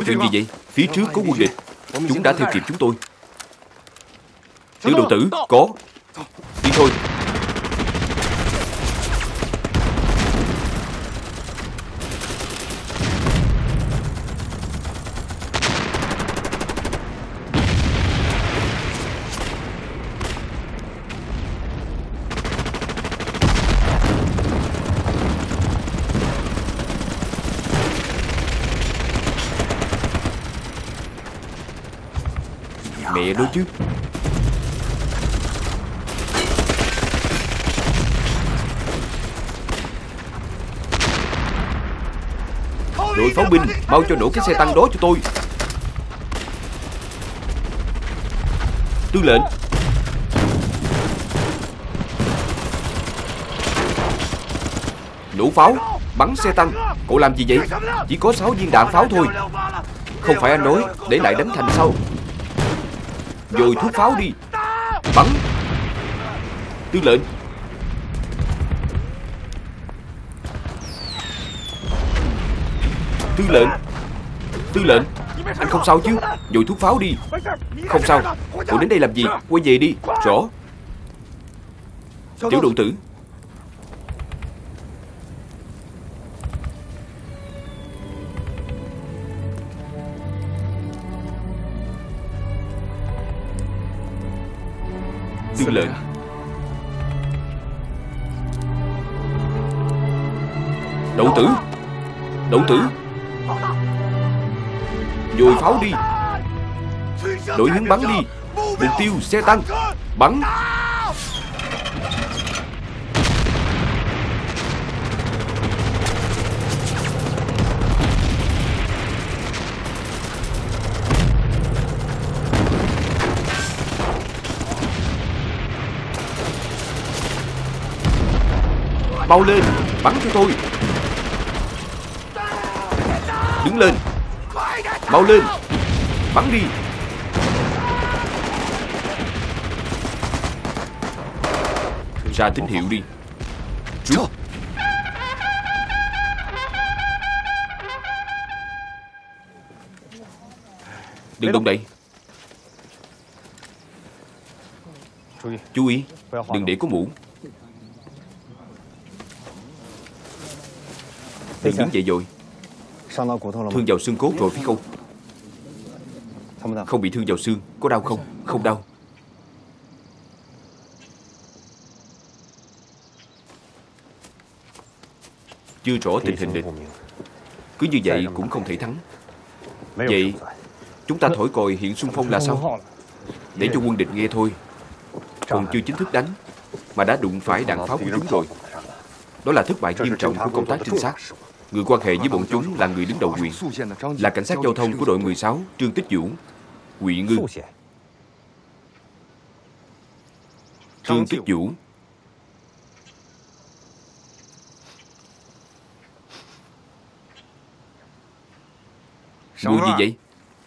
Có chuyện gì vậy? Phía trước có quân địch. Chúng đã theo kịp chúng tôi. Tiểu đồ tử, Có. Đi thôi Mẹ nói chứ Đội bao Mau cho nổ cái xe tăng đó cho tôi. Tư lệnh. Nổ pháo, Bắn xe tăng. Cậu làm gì vậy? Chỉ có 6 viên đạn pháo thôi. Không phải anh nói, Để lại đánh thành sau. Rồi thuốc pháo đi. Bắn. Tư lệnh. Tư lệnh. Tư lệnh Anh không sao chứ? Dội thuốc pháo đi. Không sao. Cậu đến đây làm gì? Quay về đi. Rõ. Tiểu độ tử. Tư lệnh. Đậu tử. Đậu tử Dồi pháo đi. Đổi hướng bắn đi. Mục tiêu xe tăng. Bắn. Mau lên. Bắn cho tôi. Đứng lên. Mau lên. Bắn đi. Ra tín hiệu đi. Rút Đừng động đậy. Chú ý Đừng để có mũ. Đừng đứng dậy rồi. Thương vào xương cốt rồi phải không Không bị thương vào xương Có đau không? Không đau. Chưa rõ tình hình địch. Cứ như vậy cũng không thể thắng. Vậy Chúng ta thổi còi hiện xung phong là sao? Để cho quân địch nghe thôi. Còn chưa chính thức đánh Mà đã đụng phải đạn pháo của chúng rồi. Đó là thất bại nghiêm trọng của công tác trinh sát. Người quan hệ với bọn chúng là người đứng đầu huyện Là cảnh sát giao thông của đội 16 Trương Tích Vũ Quỵ Ngư. Trương Tích Vũ. Đùa gì vậy?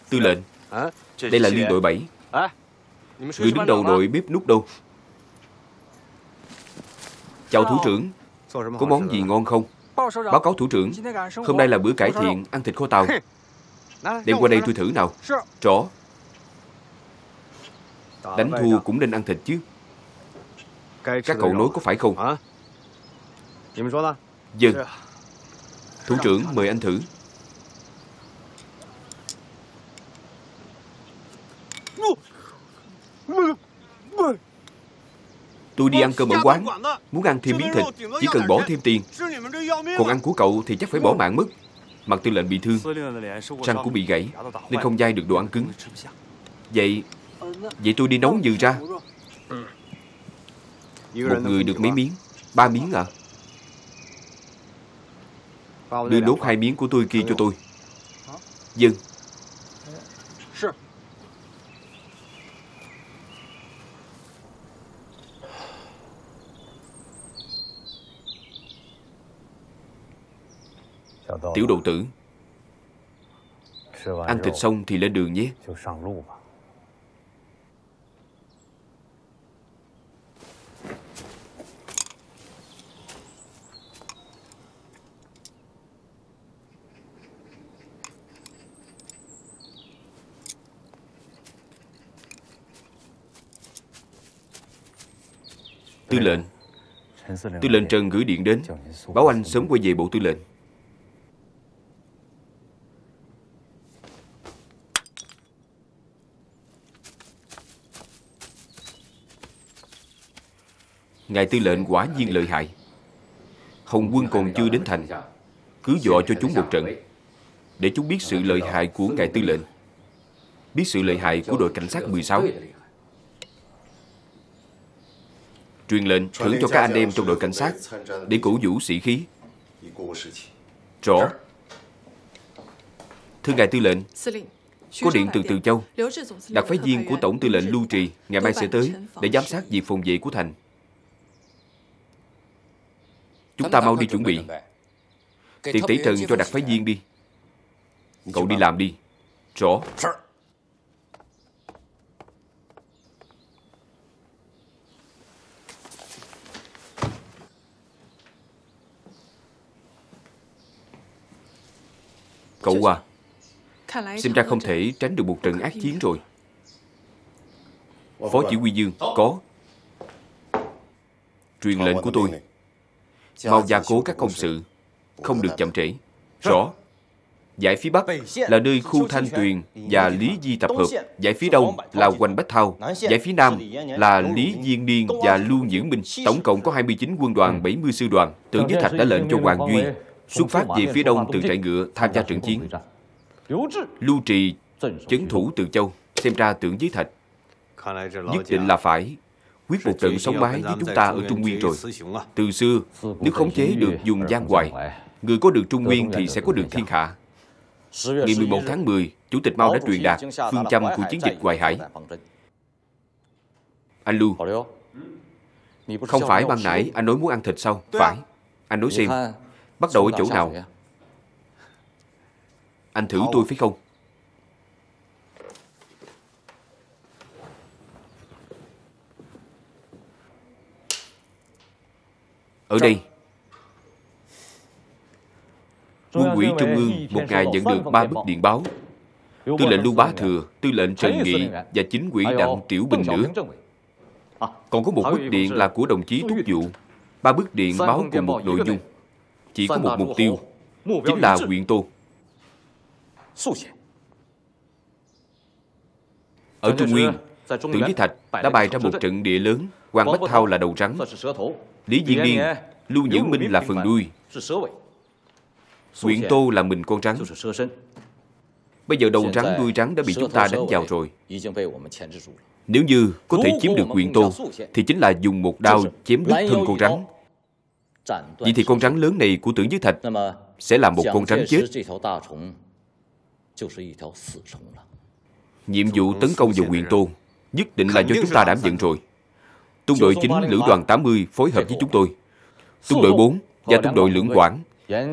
Tư lệnh. Đây là liên đội 7 Người đứng đầu đội bếp nút đâu? Chào thủ trưởng. Có món gì ngon không? Báo cáo thủ trưởng. Hôm nay là bữa cải thiện ăn thịt kho tàu. Đem qua đây tôi thử nào. Rõ Đánh thua cũng nên ăn thịt chứ. Các cậu nói có phải không? Dân Thủ trưởng mời anh thử. Tôi đi ăn cơm ở quán. Muốn ăn thêm miếng thịt Chỉ cần bỏ thêm tiền. Còn ăn của cậu thì chắc phải bỏ mạng mất. Mặt tư lệnh bị thương. Răng cũng bị gãy Nên không dai được đồ ăn cứng. Vậy Vậy tôi đi nấu dừ ra. Một người được mấy miếng? Ba miếng à? Đưa nốt hai miếng của tôi kia cho tôi. Dân Tiểu đồ tử, Ăn thịt xong thì lên đường nhé. Tư lệnh. Tư lệnh Trần gửi điện đến. Báo anh sớm quay về bộ tư lệnh. Ngài tư lệnh quả nhiên lợi hại. Hồng quân còn chưa đến thành. Cứ dọa cho chúng một trận. Để chúng biết sự lợi hại của ngài tư lệnh. Biết sự lợi hại của đội cảnh sát 16 Truyền lệnh thưởng cho các anh em trong đội cảnh sát Để cổ vũ sĩ khí. Rõ. Thưa ngài tư lệnh, Có điện từ Từ Châu. Đặc phái viên của Tổng tư lệnh Lưu Trì Ngày mai sẽ tới Để giám sát việc phòng vệ của thành. Chúng ta mau đi chuẩn bị. Tiền tỷ trần cho đặc phái viên đi. Cậu đi làm đi. Rõ. Cậu à Xem ra không thể tránh được một trận ác chiến rồi. Phó chỉ huy Dương Có. Truyền lệnh của tôi. Mau gia cố các công sự. Không được chậm trễ. Rõ. Giải phía Bắc là nơi khu Thanh Tuyền và Lý Di tập hợp. Giải phía Đông là Hoành Bách Thao. Giải phía Nam là Lý Diên Niên và Lưu Nhữ Minh. Tổng cộng có 29 quân đoàn, 70 sư đoàn. Tưởng Giới Thạch đã lệnh cho Hoàng Duy xuất phát về phía đông từ trại ngựa tham gia trận chiến. Lưu Trì chấn thủ Từ Châu, xem ra tưởng Giới Thạch nhất định là phải quyết một trận sống mái với chúng ta ở Trung Nguyên rồi. Từ xưa, nếu khống chế được dùng gian hoài, người có được Trung Nguyên thì sẽ có được thiên hạ. Ngày 11 tháng 10, Chủ tịch Mao đã truyền đạt phương châm của chiến dịch Hoài Hải. Anh Lưu, không phải ban nãy anh nói muốn ăn thịt sao? Phải. Anh nói xem, bắt đầu ở chỗ nào? Anh thử tôi phải không? Ở đây. Quân ủy Trung ương một ngày nhận được ba bức điện báo. Tư lệnh Lưu Bá Thừa, tư lệnh Trần Nghị và chính ủy Đặng Tiểu Bình nữa. Còn có một bức điện là của đồng chí Túc Dụ. Ba bức điện báo cùng một nội dung Chỉ có một mục tiêu Chính là huyện Tô Ở Trung Nguyên Tưởng Lý Thạch đã bày ra một trận địa lớn Hoàng Bách Thao là đầu rắn Lý Diên Niên Lưu Nhữ Minh là phần đuôi. Huyện Tô là mình con rắn Bây giờ đầu rắn đuôi rắn đã bị chúng ta đánh vào rồi. Nếu như có thể chiếm được huyện Tô Thì chính là dùng một đao chém đứt thân con rắn Vậy thì con rắn lớn này của tưởng dưới thạch Sẽ là một con rắn chết Nhiệm vụ tấn công vào huyện Tô Nhất định là do chúng ta đảm nhận rồi Trung đội chính Lữ đoàn 80 phối hợp với chúng tôi Trung đội 4 và trung đội lưỡng quảng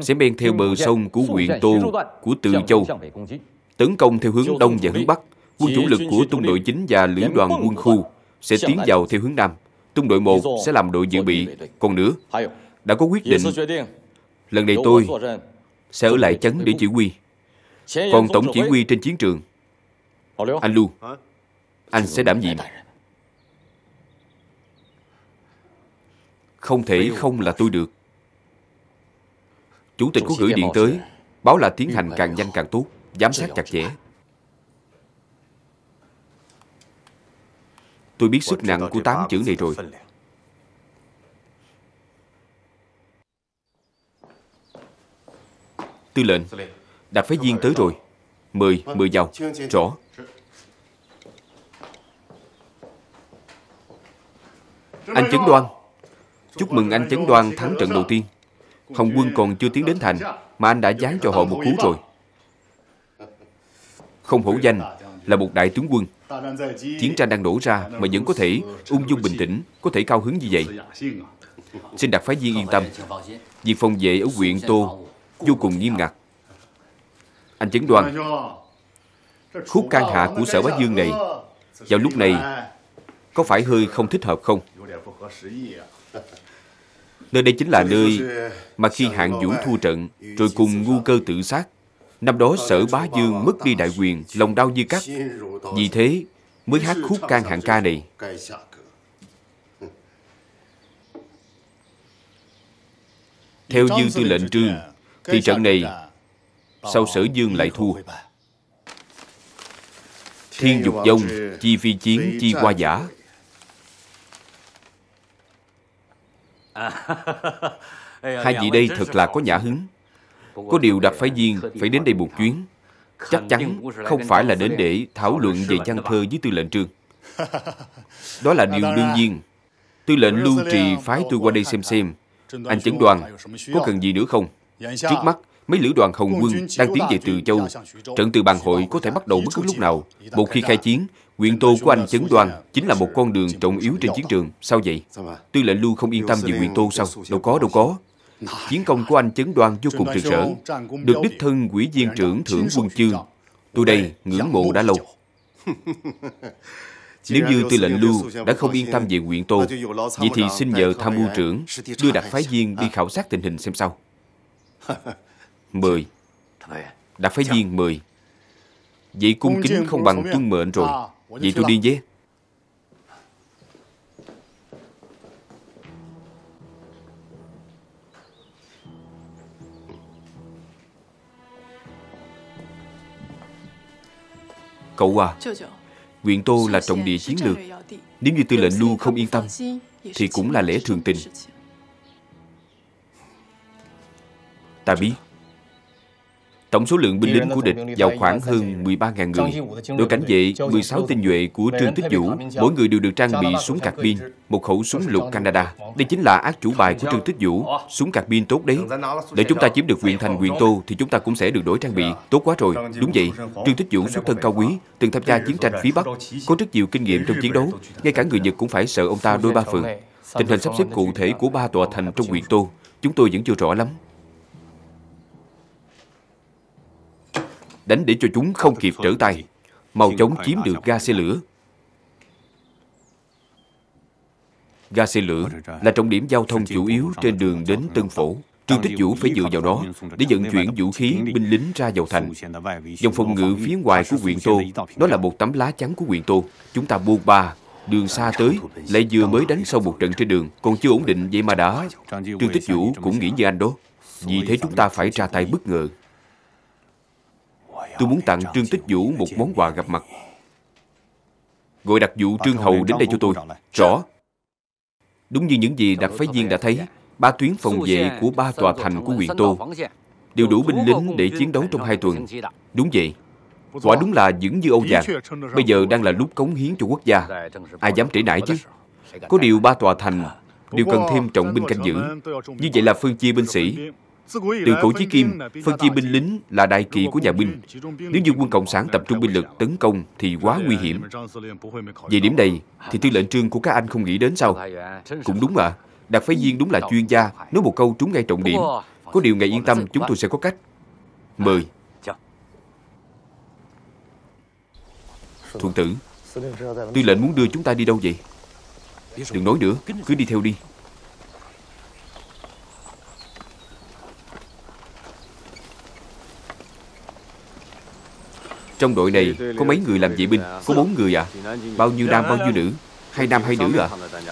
sẽ men theo bờ sông của huyện Tô của Từ Châu, tấn công theo hướng Đông và hướng Bắc. Quân chủ lực của tung đội chính và lữ đoàn quân khu sẽ tiến vào theo hướng Nam. Tung đội 1 sẽ làm đội dự bị. Còn nữa, đã có quyết định lần này tôi sẽ ở lại chấn để chỉ huy. Còn tổng chỉ huy trên chiến trường, anh Lưu, anh sẽ đảm nhiệm. Không thể không là tôi được. Chủ tịch có gửi điện tới, báo là tiến hành càng nhanh càng tốt, giám sát chặt chẽ. Tôi biết sức nặng của tám chữ này rồi. Tư lệnh, đặt phái viên tới rồi. Mời, mời vào. Rõ. Anh Chấn Đoan. Chúc mừng anh Chấn Đoan thắng trận đầu tiên. Hồng quân còn chưa tiến đến thành Mà anh đã dán cho họ một cú rồi Không hổ danh Là một đại tướng quân Chiến tranh đang nổ ra Mà vẫn có thể ung dung bình tĩnh Có thể cao hứng như vậy Xin đặt phái viên yên tâm Việc phòng vệ ở huyện Tô Vô cùng nghiêm ngặt Anh chứng đoan Khúc can hạ của sở bá dương này Vào lúc này Có phải hơi không thích hợp không Nơi đây chính là nơi mà khi hạng vũ thua trận, rồi cùng ngu cơ tự sát. Năm đó sở bá dương mất đi đại quyền, lòng đau như cắt. Vì thế mới hát khúc can hạng ca này. Theo như tư lệnh trương thì trận này Sau sở dương lại thua. Thiên dục dông Chi phi chiến chi qua giả. Hai vị đây thật là có nhã hứng. Có điều đặt phái viên Phải đến đây một chuyến. Chắc chắn không phải là đến để Thảo luận về văn thơ với tư lệnh trương. Đó là điều đương nhiên. Tư lệnh lưu trì phái tôi qua đây xem xem. Anh chấn đoàn Có cần gì nữa không Trước mắt mấy lữ đoàn hồng quân đang tiến về Từ Châu. Trận từ bàn hội có thể bắt đầu bất cứ lúc nào. Một khi khai chiến, Nguyện tô của anh chấn đoan chính là một con đường trọng yếu trên chiến trường. Sao vậy? Tư lệnh lưu không yên tâm về Nguyện tô sao? Đâu có, đâu có. Chiến công của anh chấn đoan vô cùng rực rỡ. Được đích thân quỷ viên trưởng thưởng quân chương. Tôi đây ngưỡng mộ đã lâu. Nếu như tư lệnh lưu đã không yên tâm về Nguyện tô, vậy thì xin nhờ tham mưu trưởng đưa đặc phái viên đi khảo sát tình hình xem sao. Mười. Đặc phái viên mười. Vậy cung kính không bằng tuân mệnh rồi. Vậy tôi đi nhé. Cậu à Nguyện Tô là trọng địa chiến lược. Nếu như tư lệnh lưu không yên tâm Thì cũng là lẽ thường tình Ta biết Tổng số lượng binh lính của địch vào khoảng hơn 13.000 người. Đội cảnh vệ 16 tinh nhuệ của Trương Tích Vũ, mỗi người đều được trang bị súng cạc pin, một khẩu súng lục Canada. Đây chính là ác chủ bài của Trương Tích Vũ. Súng cạc pin tốt đấy. Để chúng ta chiếm được huyện thành huyện Tô thì chúng ta cũng sẽ được đổi trang bị. Tốt quá rồi. Đúng vậy. Trương Tích Vũ xuất thân cao quý, từng tham gia chiến tranh phía Bắc, có rất nhiều kinh nghiệm trong chiến đấu. Ngay cả người Nhật cũng phải sợ ông ta đôi ba phần. Tình hình sắp xếp cụ thể của ba tòa thành trong huyện Tô, chúng tôi vẫn chưa rõ lắm. Đánh để cho chúng không kịp trở tay, mau chóng chiếm được ga xe lửa. Ga xe lửa là trọng điểm giao thông chủ yếu trên đường đến Tân Phổ. Trương Tích Vũ phải dựa vào đó để vận chuyển vũ khí, binh lính ra vào thành. Dòng phòng ngự phía ngoài của huyện Tô, đó là một tấm lá chắn của huyện Tô. Chúng ta buông ba, đường xa tới, lại vừa mới đánh xong một trận trên đường, còn chưa ổn định vậy mà đã. Trương Tích Vũ cũng nghĩ như anh đó. Vì thế chúng ta phải ra tay bất ngờ. Tôi muốn tặng Trương Tích Vũ một món quà gặp mặt. Gọi đặc vụ Trương Hầu đến đây cho tôi. Rõ. Đúng như những gì đặc phái viên đã thấy, ba tuyến phòng vệ của ba tòa thành của huyện Tô đều đủ binh lính để chiến đấu trong hai tuần. Đúng vậy. Quả đúng là vững như Âu vàng. Bây giờ đang là lúc cống hiến cho quốc gia. Ai dám trễ nải chứ? Có điều ba tòa thành đều cần thêm trọng binh canh giữ. Như vậy là phân chia binh sĩ từ cổ chí kim, phân chia binh lính là đại kỵ của nhà binh. Nếu như quân Cộng sản tập trung binh lực tấn công thì quá nguy hiểm. Về điểm này, thì tư lệnh trương của các anh không nghĩ đến sao? Cũng đúng ạ. À. Đặc phái viên đúng là chuyên gia, nói một câu trúng ngay trọng điểm. Có điều ngài yên tâm, chúng tôi sẽ có cách. Mời. Thuận tử, tư lệnh muốn đưa chúng ta đi đâu vậy? Đừng nói nữa, cứ đi theo đi. Trong đội này, có mấy người làm vệ binh, Có bốn người à? Bao nhiêu nam, bao nhiêu nữ? Hai nam, hai nữ à?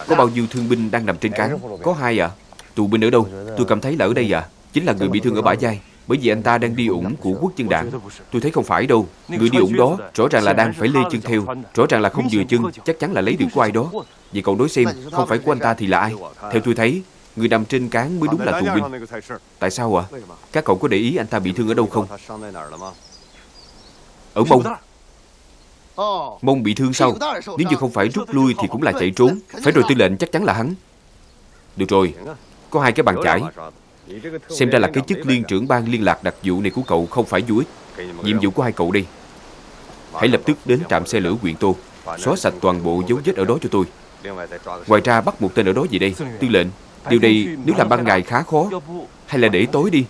Có bao nhiêu thương binh đang nằm trên cán Có hai à? Tù binh ở đâu? Tôi cảm thấy là ở đây à. Chính là người bị thương ở bả vai. Bởi vì anh ta đang đi ủng của quốc dân đảng. Tôi thấy không phải đâu. Người đi ủng đó, rõ ràng là đang phải lê chân theo. Rõ ràng là không vừa chân, Chắc chắn là lấy được của ai đó. Vậy cậu nói xem, Không phải của anh ta thì là ai? Theo tôi thấy, Người nằm trên cán mới đúng là tù binh. Tại sao ạ? À? Các cậu có để ý anh ta bị thương ở đâu không? Ở mông. Mông bị thương sao Nếu như không phải rút lui thì cũng là chạy trốn. Phải rồi tư lệnh chắc chắn là hắn. Được rồi. Có hai cái bàn chải. Xem ra là cái chức liên trưởng ban liên lạc đặc vụ này của cậu không phải vô ích Nhiệm vụ của hai cậu đi Hãy lập tức đến trạm xe lửa huyện Tô. Xóa sạch toàn bộ dấu vết ở đó cho tôi. Ngoài ra bắt một tên ở đó gì đây? Tư lệnh. Điều này nếu làm ban ngày khá khó Hay là để tối đi?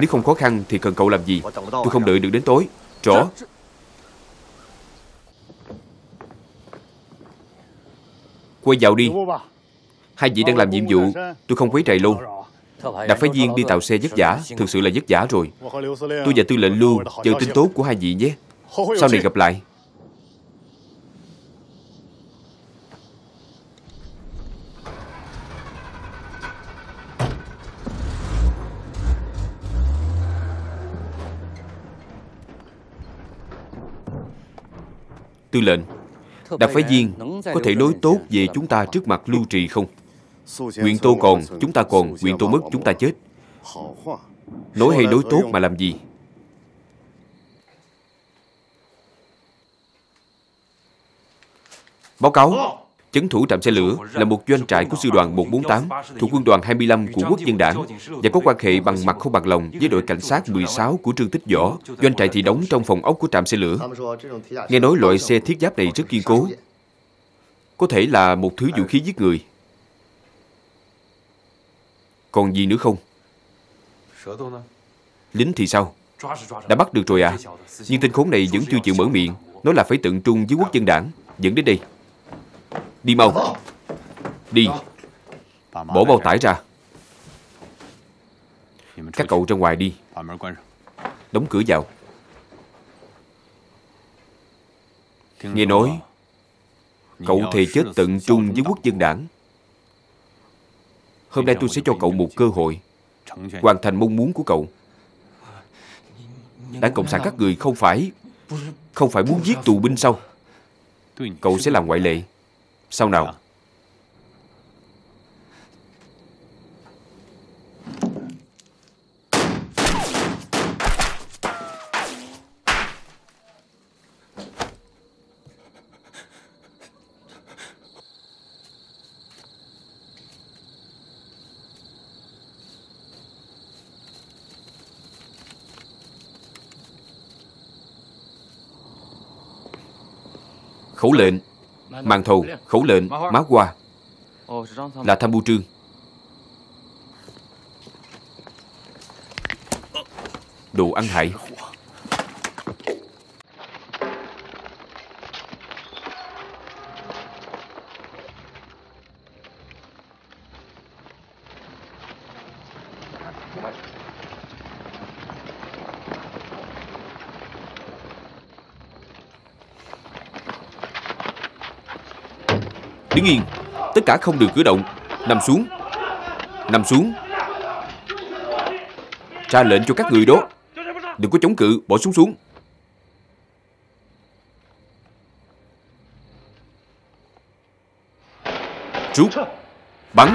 Nếu không khó khăn thì cần cậu làm gì? Tôi không đợi được đến tối Rõ Quay vào đi. Hai vị đang làm nhiệm vụ Tôi không quấy rầy luôn. Đặc phái viên đi tàu xe vất vả Thực sự là vất vả rồi. Tôi và tư lệnh lưu chờ tin tốt của hai vị nhé. Sau này gặp lại Tư lệnh, đặc phái viên có thể nói tốt về chúng ta trước mặt lưu trì không? Nguyện tô còn, chúng ta còn, nguyện tô mất, chúng ta chết. Nói hay nói tốt mà làm gì? Báo cáo, chấn thủ trạm xe lửa là một doanh trại của sư đoàn 148 thuộc quân đoàn 25 của quốc dân đảng và có quan hệ bằng mặt không bằng lòng với đội cảnh sát 16 của Trương Tích Võ. Doanh trại thì đóng trong phòng ốc của trạm xe lửa. Nghe nói loại xe thiết giáp này rất kiên cố. Có thể là một thứ vũ khí giết người. Còn gì nữa không? Lính thì sao? Đã bắt được rồi à? Nhưng tên khốn này vẫn chưa chịu mở miệng. Nói là phải tận trung với quốc dân đảng. Dẫn đến đây. Đi mau. Đi. Bỏ bao tải ra. Các cậu ra ngoài đi. Đóng cửa vào. Nghe nói Cậu thề chết tận trung với quốc dân đảng. Hôm nay tôi sẽ cho cậu một cơ hội Hoàn thành mong muốn của cậu. Đảng Cộng sản các người không phải Không phải muốn giết tù binh sao Cậu sẽ làm ngoại lệ Sao nào? Khẩu lệnh Màn thầu, khẩu lệnh, má hoa Là tham mưu trương. Đồ ăn hại Đứng yên Tất cả không được cử động. Nằm xuống. Nằm xuống. Ra lệnh cho các người đó. Đừng có chống cự, Bỏ xuống xuống. Rút Bắn.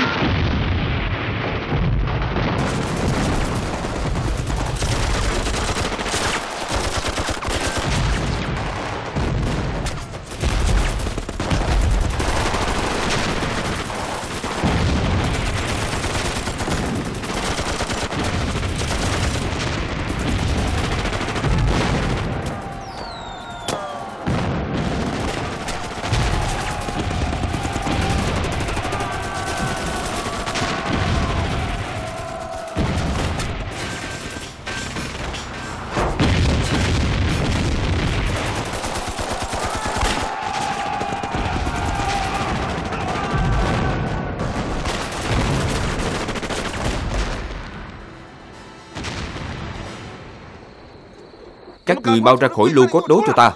Người mau ra khỏi lô cốt đố cho ta.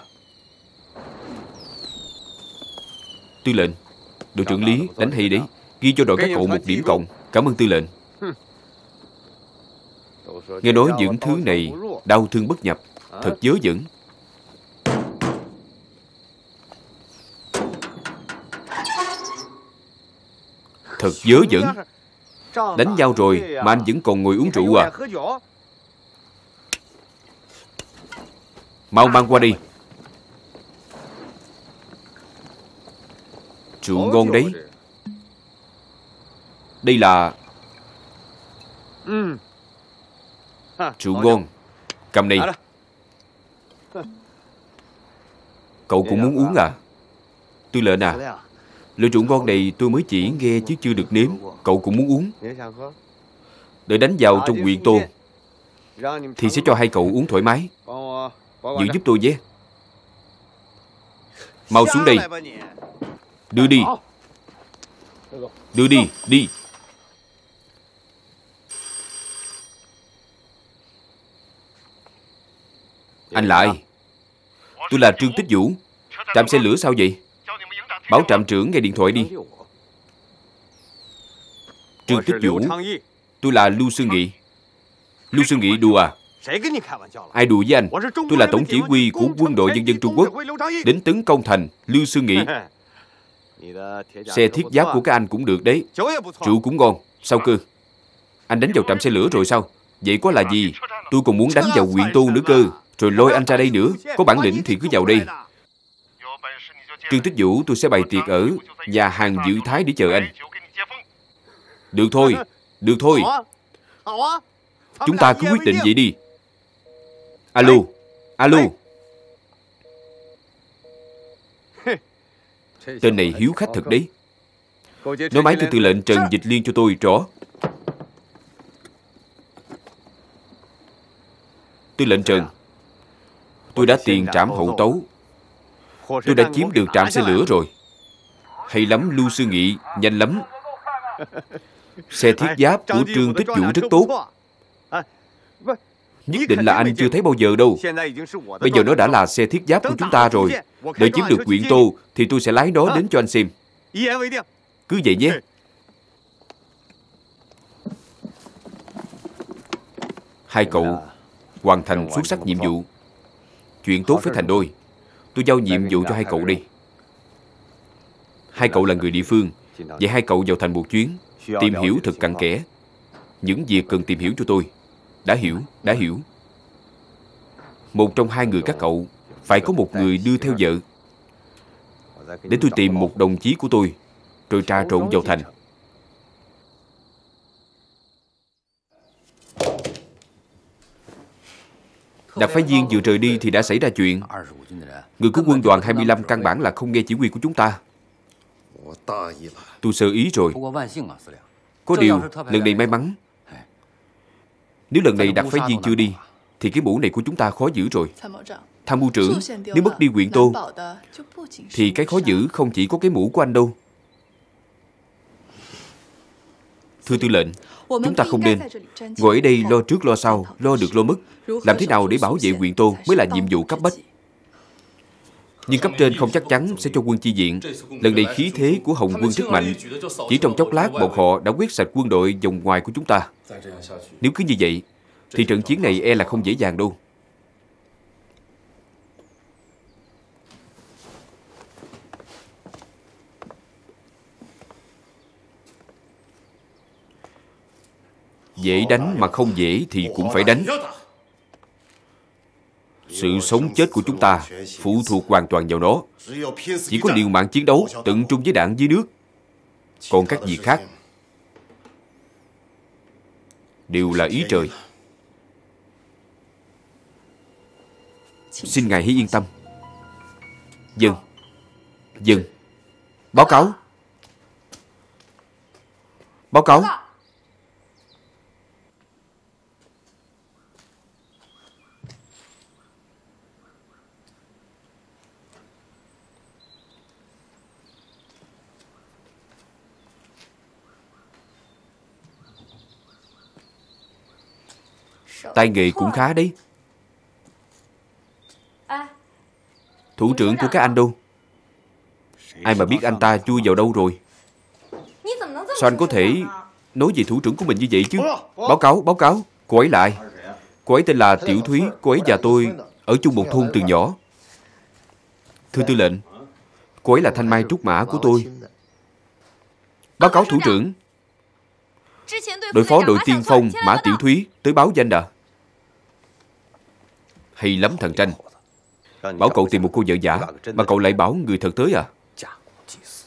Tư lệnh, Đội trưởng Lý đánh hay đấy. Ghi cho đội các cậu một điểm cộng. Cảm ơn tư lệnh. Nghe nói những thứ này Đau thương bất nhập. Thật dớ dẫn. Thật dớ dẫn. Đánh nhau rồi mà anh vẫn còn ngồi uống rượu à? Mau mang qua đi. Rượu ngon đấy. Đây là Rượu ngon Cầm này Cậu cũng muốn uống à? Tôi lệnh à. Loại rượu ngon này tôi mới chỉ nghe chứ chưa được nếm. Cậu cũng muốn uống. Để đánh vào trong quyện tô. Thì sẽ cho hai cậu uống thoải mái Giữ giúp tôi nhé Mau xuống đây Đưa đi. Đưa đi, đi. Anh là ai Tôi là Trương Tích Vũ. Trạm xe lửa sao vậy? Bảo trạm trưởng nghe điện thoại đi. Trương Tích Vũ. Tôi là Lưu Sư Nghị. Lưu Sư Nghị đùa à Ai đùa với anh? Tôi là tổng chỉ huy của quân đội nhân dân Trung Quốc. Đến tấn công thành Lưu Sư Nghị. Xe thiết giáp của các anh cũng được đấy. Rượu cũng ngon. Sao cơ? Anh đánh vào trạm xe lửa rồi sao? Vậy có là gì? Tôi còn muốn đánh vào huyện tu nữa cơ. Rồi lôi anh ra đây nữa. Có bản lĩnh thì cứ vào đây. Trương Tích Vũ tôi sẽ bày tiệc ở Nhà hàng Dự Thái để chờ anh. Được thôi. Được thôi. Chúng ta cứ quyết định vậy đi Alo Alo. Tên này hiếu khách thật đấy. Nói máy cho tư lệnh Trần Dịch Liên cho tôi rõ. Tư lệnh Trần. Tôi đã tiền trảm hậu tấu. Tôi đã chiếm được trạm xe lửa rồi. Hay lắm Lưu Sư Nghị Nhanh lắm. Xe thiết giáp của Trương Tích Vũ rất tốt Nhất định là anh chưa thấy bao giờ đâu. Bây giờ nó đã là xe thiết giáp của chúng ta rồi. Đợi chiếm được quyện tô Thì tôi sẽ lái nó đến cho anh xem. Cứ vậy nhé. Hai cậu hoàn thành xuất sắc nhiệm vụ. Chuyện tốt với thành đôi. Tôi giao nhiệm vụ cho hai cậu đi. Hai cậu là người địa phương Vậy hai cậu vào thành một chuyến Tìm hiểu thật cặn kẽ Những việc cần tìm hiểu cho tôi đã hiểu, đã hiểu. Một trong hai người các cậu Phải có một người đưa theo vợ. Để tôi tìm một đồng chí của tôi Rồi trà trộn vào thành. Đặc phái viên vừa rời đi thì đã xảy ra chuyện. Người của quân đoàn 25 căn bản là không nghe chỉ huy của chúng ta. Tôi sơ ý rồi. Có điều lần này may mắn nếu lần này đặc phái viên chưa đi Thì cái mũ này của chúng ta khó giữ rồi. Tham mưu trưởng Nếu mất đi quyền tô Thì cái khó giữ không chỉ có cái mũ của anh đâu. Thưa tư lệnh Chúng ta không nên Ngồi ở đây lo trước lo sau Lo được lo mất. Làm thế nào để bảo vệ quyền tô Mới là nhiệm vụ cấp bách nhưng cấp trên không chắc chắn sẽ cho quân chi viện. Lần này khí thế của Hồng quân rất mạnh. Chỉ trong chốc lát bọn họ đã quyết sạch quân đội vòng ngoài của chúng ta. Nếu cứ như vậy, thì trận chiến này e là không dễ dàng đâu. Dễ đánh mà không dễ thì cũng phải đánh. Sự sống chết của chúng ta phụ thuộc hoàn toàn vào nó. Chỉ có liều mạng chiến đấu tận trung với đảng dưới nước. Còn các việc khác đều là ý trời. Xin Ngài hãy yên tâm. Dừng, dừng, Báo cáo. Báo cáo. Tay nghề cũng khá đấy. Thủ trưởng của các anh đâu? Ai mà biết anh ta chui vào đâu rồi? Sao anh có thể Nói về thủ trưởng của mình như vậy chứ. Báo cáo, báo cáo. Cô ấy là ai Cô ấy tên là Tiểu Thúy Cô ấy và tôi Ở chung một thôn từ nhỏ. Thưa tư lệnh Cô ấy là thanh mai trúc mã của tôi. Báo cáo thủ trưởng. Đội phó đội tiên phong Mã Tiểu Thúy Tới báo danh à hay lắm thằng Tranh. Bảo cậu tìm một cô vợ giả Mà cậu lại bảo người thật tới à?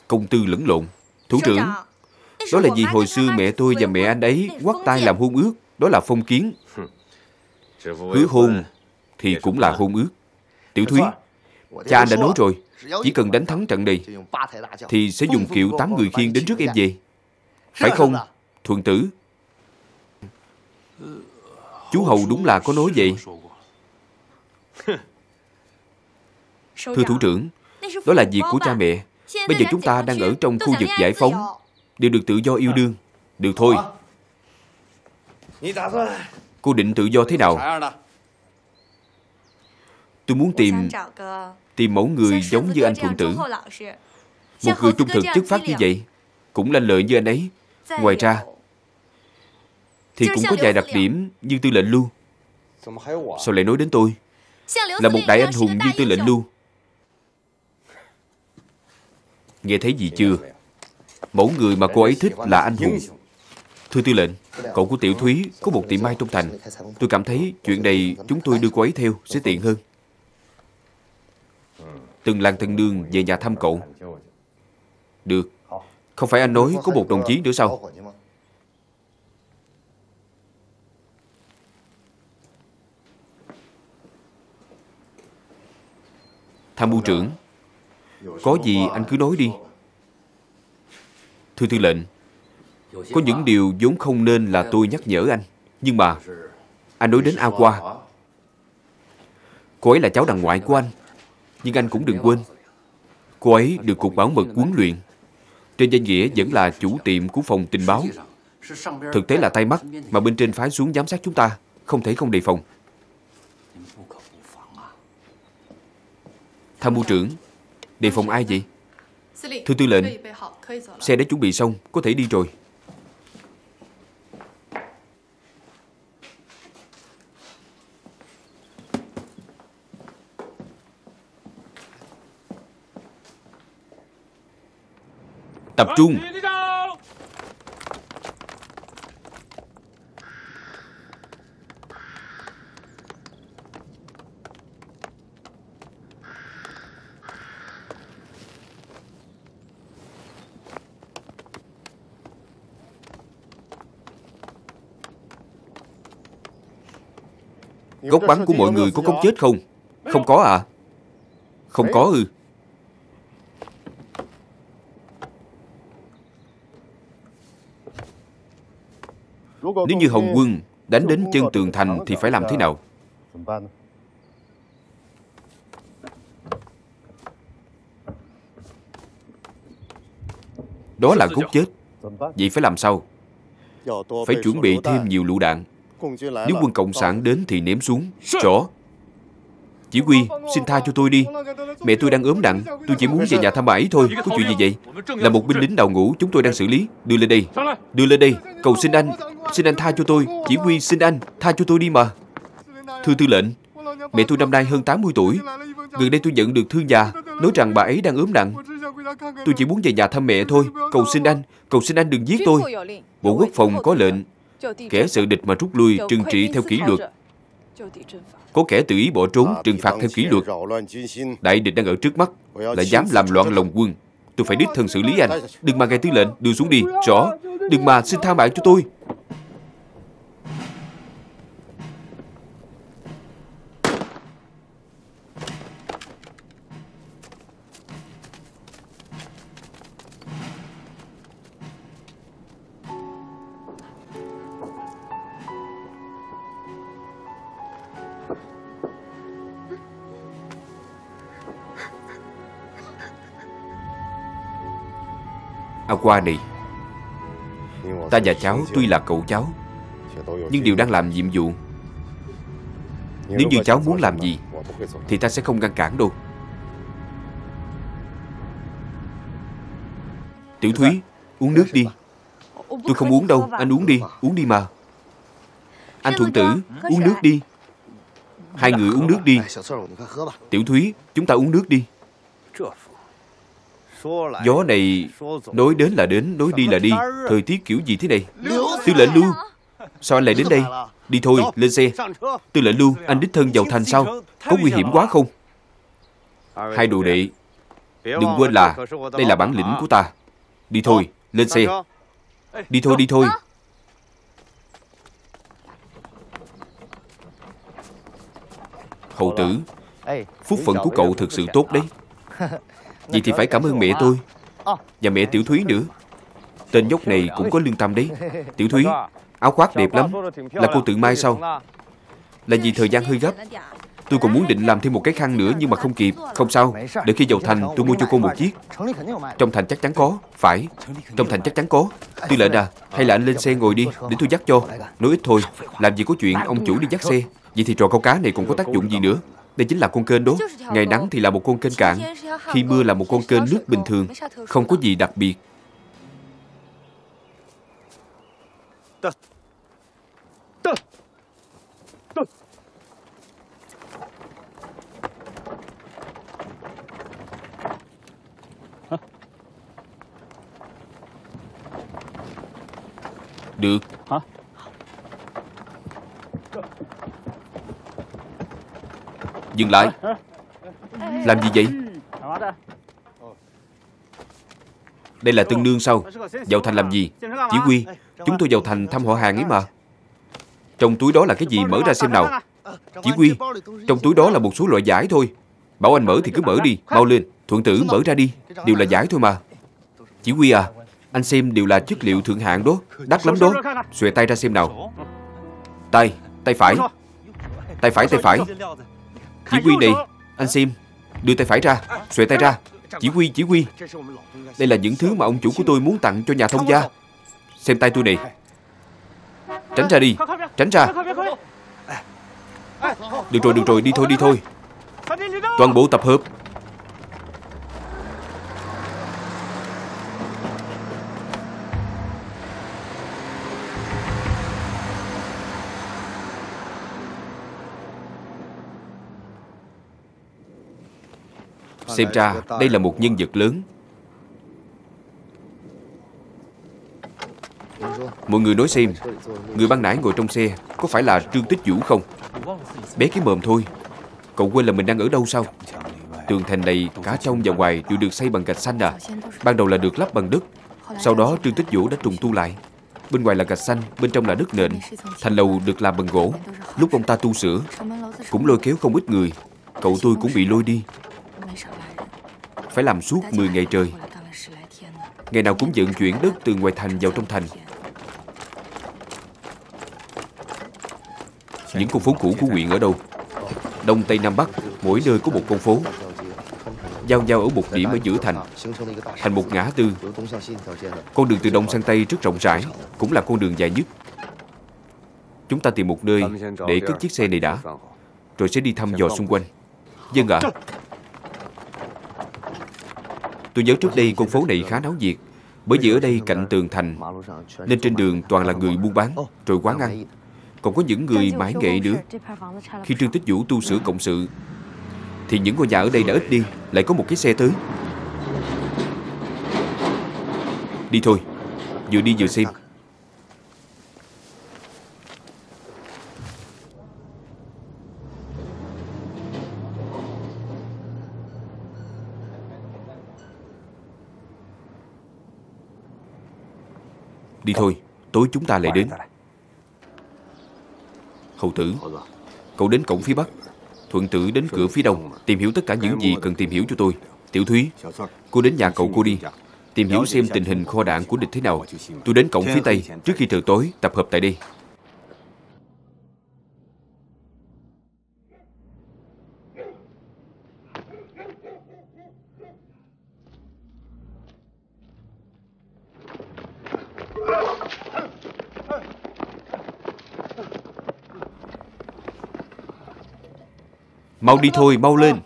Công tư lẫn lộn. Thủ trưởng, Đó là vì hồi xưa mẹ tôi và mẹ anh ấy quắt tay làm hôn ước. Đó là phong kiến. Hứa hôn Thì cũng là hôn ước. Tiểu Thúy, Cha anh đã nói rồi. Chỉ cần đánh thắng trận này Thì sẽ dùng kiệu tám người khiên đến trước em về. Phải không, thuận tử? Chú Hầu đúng là có nói vậy. Thưa thủ trưởng, đó là việc của cha mẹ. Bây giờ chúng ta đang ở trong khu vực giải phóng, đều được tự do yêu đương. Được thôi. Cô định tự do thế nào? Tôi muốn tìm tìm mẫu người giống như anh thuận tử. Một người trung thực chất phát như vậy, cũng lanh lợi như anh ấy. Ngoài ra, thì cũng có vài đặc điểm như tư lệnh lưu. Sao lại nói đến tôi Là một đại anh hùng như tư lệnh Lưu Nghe thấy gì chưa? Mẫu người mà cô ấy thích là anh hùng. Thưa tư lệnh Cậu của Tiểu Thúy có một tiệm mai trong thành. Tôi cảm thấy chuyện này chúng tôi đưa cô ấy theo Sẽ tiện hơn. Từng làng thân nương về nhà thăm cậu. Được. Không phải anh nói có một đồng chí nữa sao Tham mưu trưởng. Có gì anh cứ nói đi. Thưa tư lệnh, Có những điều vốn không nên là tôi nhắc nhở anh. Nhưng mà, Anh nói đến A Qua. Cô ấy là cháu đàn ngoại của anh, Nhưng anh cũng đừng quên. Cô ấy được Cục Bảo mật huấn luyện. Trên danh nghĩa vẫn là chủ tiệm của phòng tình báo. Thực tế là tay mắt, Mà bên trên phái xuống giám sát chúng ta, Không thể không đề phòng. Tham mưu trưởng, Đề phòng ai vậy? Thưa tư lệnh Xe đã chuẩn bị xong, Có thể đi rồi. Tập trung. Gốc bắn của mọi người có cốc chết không? Không có à? Không có ư? Nếu như Hồng quân đánh đến chân tường thành thì phải làm thế nào? Đó là gốc chết. Vậy phải làm sao? Phải chuẩn bị thêm nhiều lựu đạn. Nếu quân Cộng sản đến thì ném xuống. Rõ. Chỉ huy, xin tha cho tôi đi. Mẹ tôi đang ốm nặng, tôi chỉ muốn về nhà thăm bà ấy thôi. Có chuyện gì vậy? Là một binh lính đào ngũ chúng tôi đang xử lý. Đưa lên đây. Đưa lên đây. Cầu xin anh. Xin anh tha cho tôi. Chỉ huy, xin anh. Tha cho tôi đi mà. Thưa tư lệnh, mẹ tôi năm nay hơn 80 tuổi. Gần đây tôi nhận được thư nhà, nói rằng bà ấy đang ốm nặng. Tôi chỉ muốn về nhà thăm mẹ thôi. Cầu xin anh, cầu xin anh đừng giết tôi. Bộ Quốc phòng có lệnh Kẻ sự địch mà rút lui trừng trị theo kỷ luật. Có kẻ tự ý bỏ trốn trừng phạt theo kỷ luật. Đại địch đang ở trước mắt Lại dám làm loạn lòng quân. Tôi phải đích thân xử lý anh. Đừng mà nghe tiếng lệnh Đưa xuống đi Rõ. Đừng mà xin tha mạng cho tôi A Qua này Ta và cháu tuy là cậu cháu Nhưng đều đang làm nhiệm vụ. Nếu như cháu muốn làm gì Thì ta sẽ không ngăn cản đâu. Tiểu Thúy Uống nước đi. Tôi không uống đâu Anh uống đi Uống đi mà. Anh Thuận Tử Uống nước đi. Hai người uống nước đi. Tiểu Thúy Chúng ta uống nước đi Gió này nói đến là đến, nói đi là đi. Thời tiết kiểu gì thế này? Tư lệnh Lưu, sao anh lại đến đây? Đi thôi, lên xe. Tư lệnh Lưu, anh đích thân vào thành sao? Có nguy hiểm quá không? Hai đồ đệ, đừng quên là đây là bản lĩnh của ta. Đi thôi, lên xe. Đi thôi, đi thôi. Hậu tử, phúc phận của cậu thực sự tốt đấy. Vậy thì phải cảm ơn mẹ tôi. Và mẹ Tiểu Thúy nữa. Tên nhóc này cũng có lương tâm đấy. Tiểu Thúy, Áo khoác đẹp lắm. Là cô tự mai sao Là vì thời gian hơi gấp. Tôi còn muốn định làm thêm một cái khăn nữa nhưng mà không kịp, Không sao. Để khi vào thành, tôi mua cho cô một chiếc. Trong thành chắc chắn có, Phải. Trong thành chắc chắn có. Tuy lệnh à Hay là anh lên xe ngồi đi, Để tôi dắt cho. Nói ít thôi, Làm gì có chuyện, ông chủ đi dắt xe. Vậy thì trò câu cá này còn có tác dụng gì nữa? Đây chính là con kênh đó. Ngày nắng thì là một con kênh cạn. Khi mưa là một con kênh nước bình thường, không có gì đặc biệt. Được. Dừng lại. Làm gì vậy? Đây là tương đương sao? Vào thành làm gì? Chỉ huy Chúng tôi vào thành thăm họ hàng ấy mà. Trong túi đó là cái gì? Mở ra xem nào. Chỉ huy Trong túi đó là một số loại giải thôi. Bảo anh mở thì cứ mở đi. Mau lên. Thuận tử, mở ra đi. Đều là giải thôi mà. Chỉ huy à Anh xem đều là chất liệu thượng hạng đó. Đắt lắm đó. Xòe tay ra xem nào. Tay Tay phải. Tay phải tay phải. Chỉ huy này Anh xem. Đưa tay phải ra Xòe tay ra. Chỉ huy chỉ huy. Đây là những thứ mà ông chủ của tôi muốn tặng cho nhà thông gia. Xem tay tôi này. Tránh ra đi Tránh ra. Được rồi được rồi đi thôi đi thôi. Toàn bộ tập hợp Xem ra đây là một nhân vật lớn. Mọi người nói xem Người ban nãy ngồi trong xe Có phải là Trương Tích Vũ không? Bé cái mồm thôi. Cậu quên là mình đang ở đâu sao? Tường thành này cả trong và ngoài đều được xây bằng gạch xanh à. Ban đầu là được lắp bằng đất. Sau đó Trương Tích Vũ đã trùng tu lại. Bên ngoài là gạch xanh, bên trong là đất nền. Thành lầu được làm bằng gỗ. Lúc ông ta tu sửa Cũng lôi kéo không ít người. Cậu tôi cũng bị lôi đi. Phải làm suốt 10 ngày trời. Ngày nào cũng vận chuyển đất từ ngoài thành vào trong thành. Những con phố cũ của huyện ở đâu? Đông Tây Nam Bắc Mỗi nơi có một con phố. Giao nhau ở một điểm ở giữa thành. Thành một ngã tư. Con đường từ Đông sang Tây rất rộng rãi Cũng là con đường dài nhất. Chúng ta tìm một nơi để cất chiếc xe này đã Rồi sẽ đi thăm dò xung quanh. Dân ạ Tôi nhớ trước đây con phố này khá náo nhiệt. Bởi vì ở đây cạnh tường thành, Nên trên đường toàn là người buôn bán, Rồi quán ăn. Còn có những người mãi nghệ nữa. Khi Trương Tích Vũ tu sửa cộng sự, Thì những ngôi nhà ở đây đã ít đi, Lại có một cái xe tới. Đi thôi, Vừa đi vừa xem. Đi thôi Tối chúng ta lại đến. Hầu tử Cậu đến cổng phía Bắc. Thuận tử đến cửa phía Đông Tìm hiểu tất cả những gì cần tìm hiểu cho tôi. Tiểu Thúy Cô đến nhà cậu cô đi. Tìm hiểu xem tình hình kho đạn của địch thế nào. Tôi đến cổng phía Tây Trước khi trời tối Tập hợp tại đây Mau đi thôi, mau lên.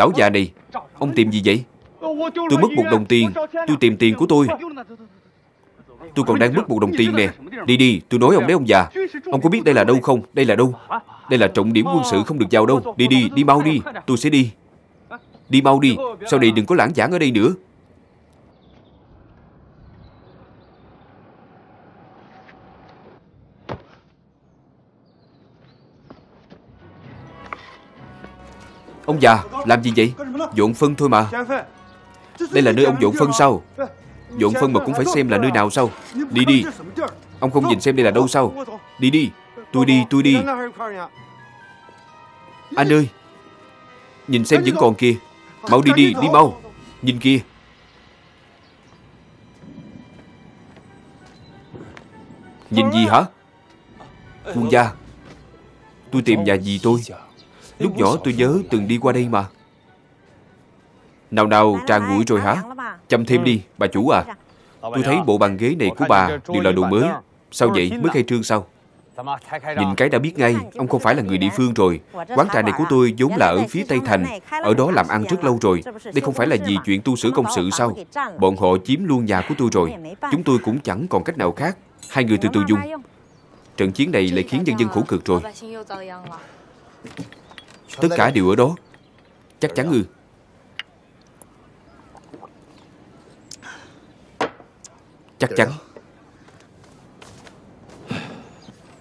Lão già này, Ông tìm gì vậy? Tôi mất một đồng tiền, Tôi tìm tiền của tôi. Tôi còn đang mất một đồng tiền nè. Đi đi, tôi nói ông đấy ông già. Ông có biết đây là đâu không? Đây là đâu? Đây là trọng điểm quân sự không được vào đâu. Đi đi đi mau đi. Tôi sẽ đi. Đi mau đi. Sau này đừng có lãng giảng ở đây nữa. Ông già, làm gì vậy? Dọn phân thôi mà Đây là nơi ông dọn phân sao? Dọn phân mà cũng phải xem là nơi nào sao? Đi đi Ông không nhìn xem đây là đâu sao? Đi đi Tôi đi, tôi đi Anh ơi Nhìn xem vẫn còn kia Mau đi đi, đi mau Nhìn kia Nhìn gì hả? Quân gia Tôi tìm nhà gì tôi Lúc nhỏ tôi nhớ từng đi qua đây mà. Nào nào trà nguội rồi hả? Chăm thêm đi, bà chủ à. Tôi thấy bộ bàn ghế này của bà đều là đồ mới. Sao vậy? Mới khai trương sao? Nhìn cái đã biết ngay, Ông không phải là người địa phương rồi. Quán trà này của tôi vốn là ở phía Tây Thành, Ở đó làm ăn rất lâu rồi. Đây không phải là gì chuyện tu sửa công sự sao? Bọn họ chiếm luôn nhà của tôi rồi. Chúng tôi cũng chẳng còn cách nào khác. Hai người từ từ dùng. Trận chiến này lại khiến nhân dân khổ cực rồi. Tất cả đều ở đó. Chắc chắn ư. Chắc chắn.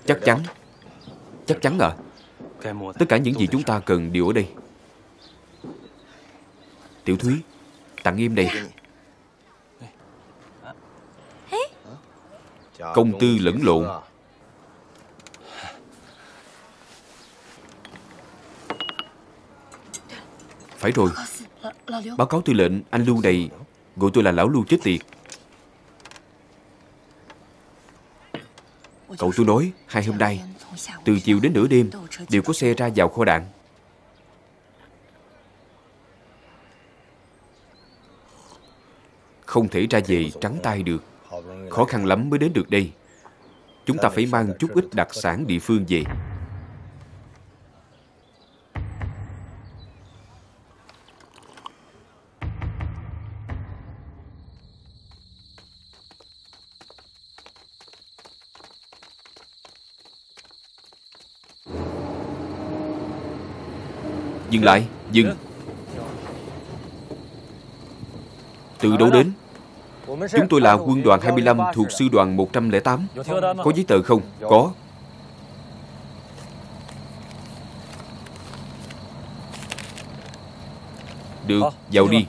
Chắc chắn. Chắc chắn à. Tất cả những gì chúng ta cần đều ở đây. Tiểu Thúy Tặng em đây. Công tư lẫn lộn Phải rồi. Báo cáo tư lệnh, Anh Lưu này, Gọi tôi là lão Lưu chết tiệt. Cậu tôi nói, Hai hôm nay, Từ chiều đến nửa đêm, Đều có xe ra vào kho đạn. Không thể ra về trắng tay được. Khó khăn lắm mới đến được đây. Chúng ta phải mang chút ít đặc sản địa phương về. Dừng lại, dừng. Từ đâu đến? Chúng tôi là quân đoàn 25 thuộc sư đoàn 108 Có giấy tờ không? Có. Được, vào đi.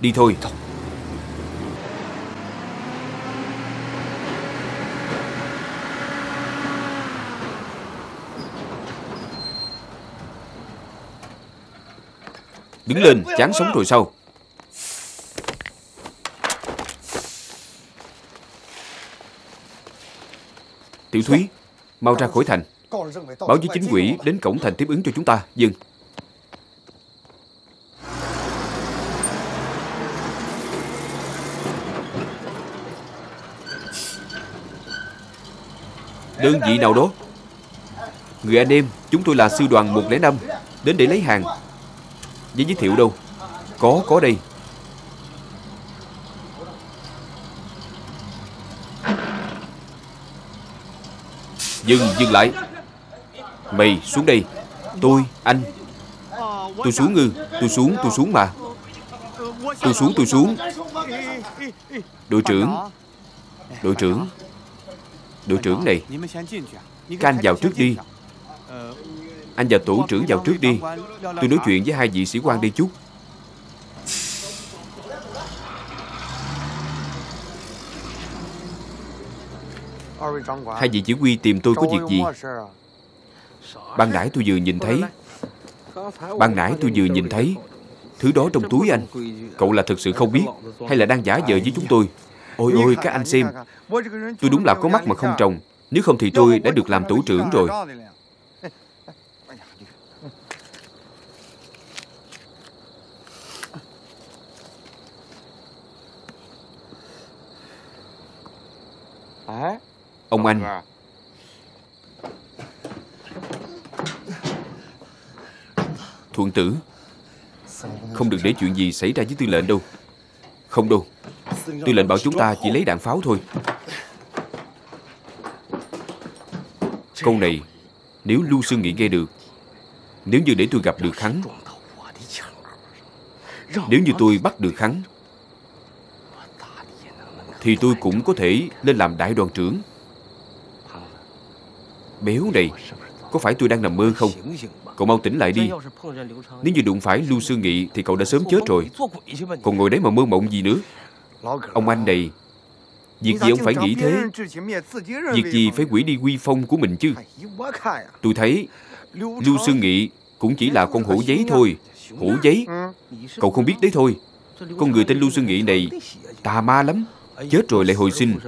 Đi thôi. Đứng lên, chán sống rồi sao? Tiểu Thúy Mau ra khỏi thành. Báo với chính quỷ đến cổng thành tiếp ứng cho chúng ta. Dừng. Đơn vị nào đó? Người anh em Chúng tôi là sư đoàn 105 Đến để lấy hàng. Giấy giới thiệu đâu? Có, có đây. Dừng, dừng lại. Mày xuống đây. Tôi, anh. Tôi xuống ngư. Tôi xuống, tôi xuống mà. Tôi xuống, tôi xuống. Đội trưởng. Đội trưởng. Đội trưởng này. Các anh vào trước đi anh và tổ trưởng vào trước đi. Tôi nói chuyện với hai vị sĩ quan đây chút. Hai vị chỉ huy tìm tôi có việc gì? Ban nãy tôi vừa nhìn thấy. Ban nãy tôi vừa nhìn thấy. Thứ đó trong túi anh. Cậu là thực sự không biết Hay là đang giả vờ với chúng tôi? Ôi ôi, các anh xem. Tôi đúng là có mắt mà không trồng. Nếu không thì tôi đã được làm tổ trưởng rồi. Ông anh. Thuận tử Không được để chuyện gì xảy ra với tư lệnh đâu. Không đâu. Tư lệnh bảo chúng ta chỉ lấy đạn pháo thôi. Câu này Nếu Lưu Sương Nghị nghe được Nếu như để tôi gặp được hắn Nếu như tôi bắt được hắn thì tôi cũng có thể lên làm đại đoàn trưởng. Béo này, Có phải tôi đang nằm mơ không? Cậu mau tỉnh lại đi. Nếu như đụng phải Lưu Sư Nghị Thì cậu đã sớm chết rồi. Còn ngồi đấy mà mơ mộng gì nữa? Ông anh này, Việc gì ông phải nghĩ thế? Việc gì phải quỷ đi quy phong của mình chứ? Tôi thấy Lưu Sư Nghị cũng chỉ là con hổ giấy thôi. Hổ giấy? Cậu không biết đấy thôi. Con người tên Lưu Sư Nghị này, Tà ma lắm. Chết rồi lại hồi sinh.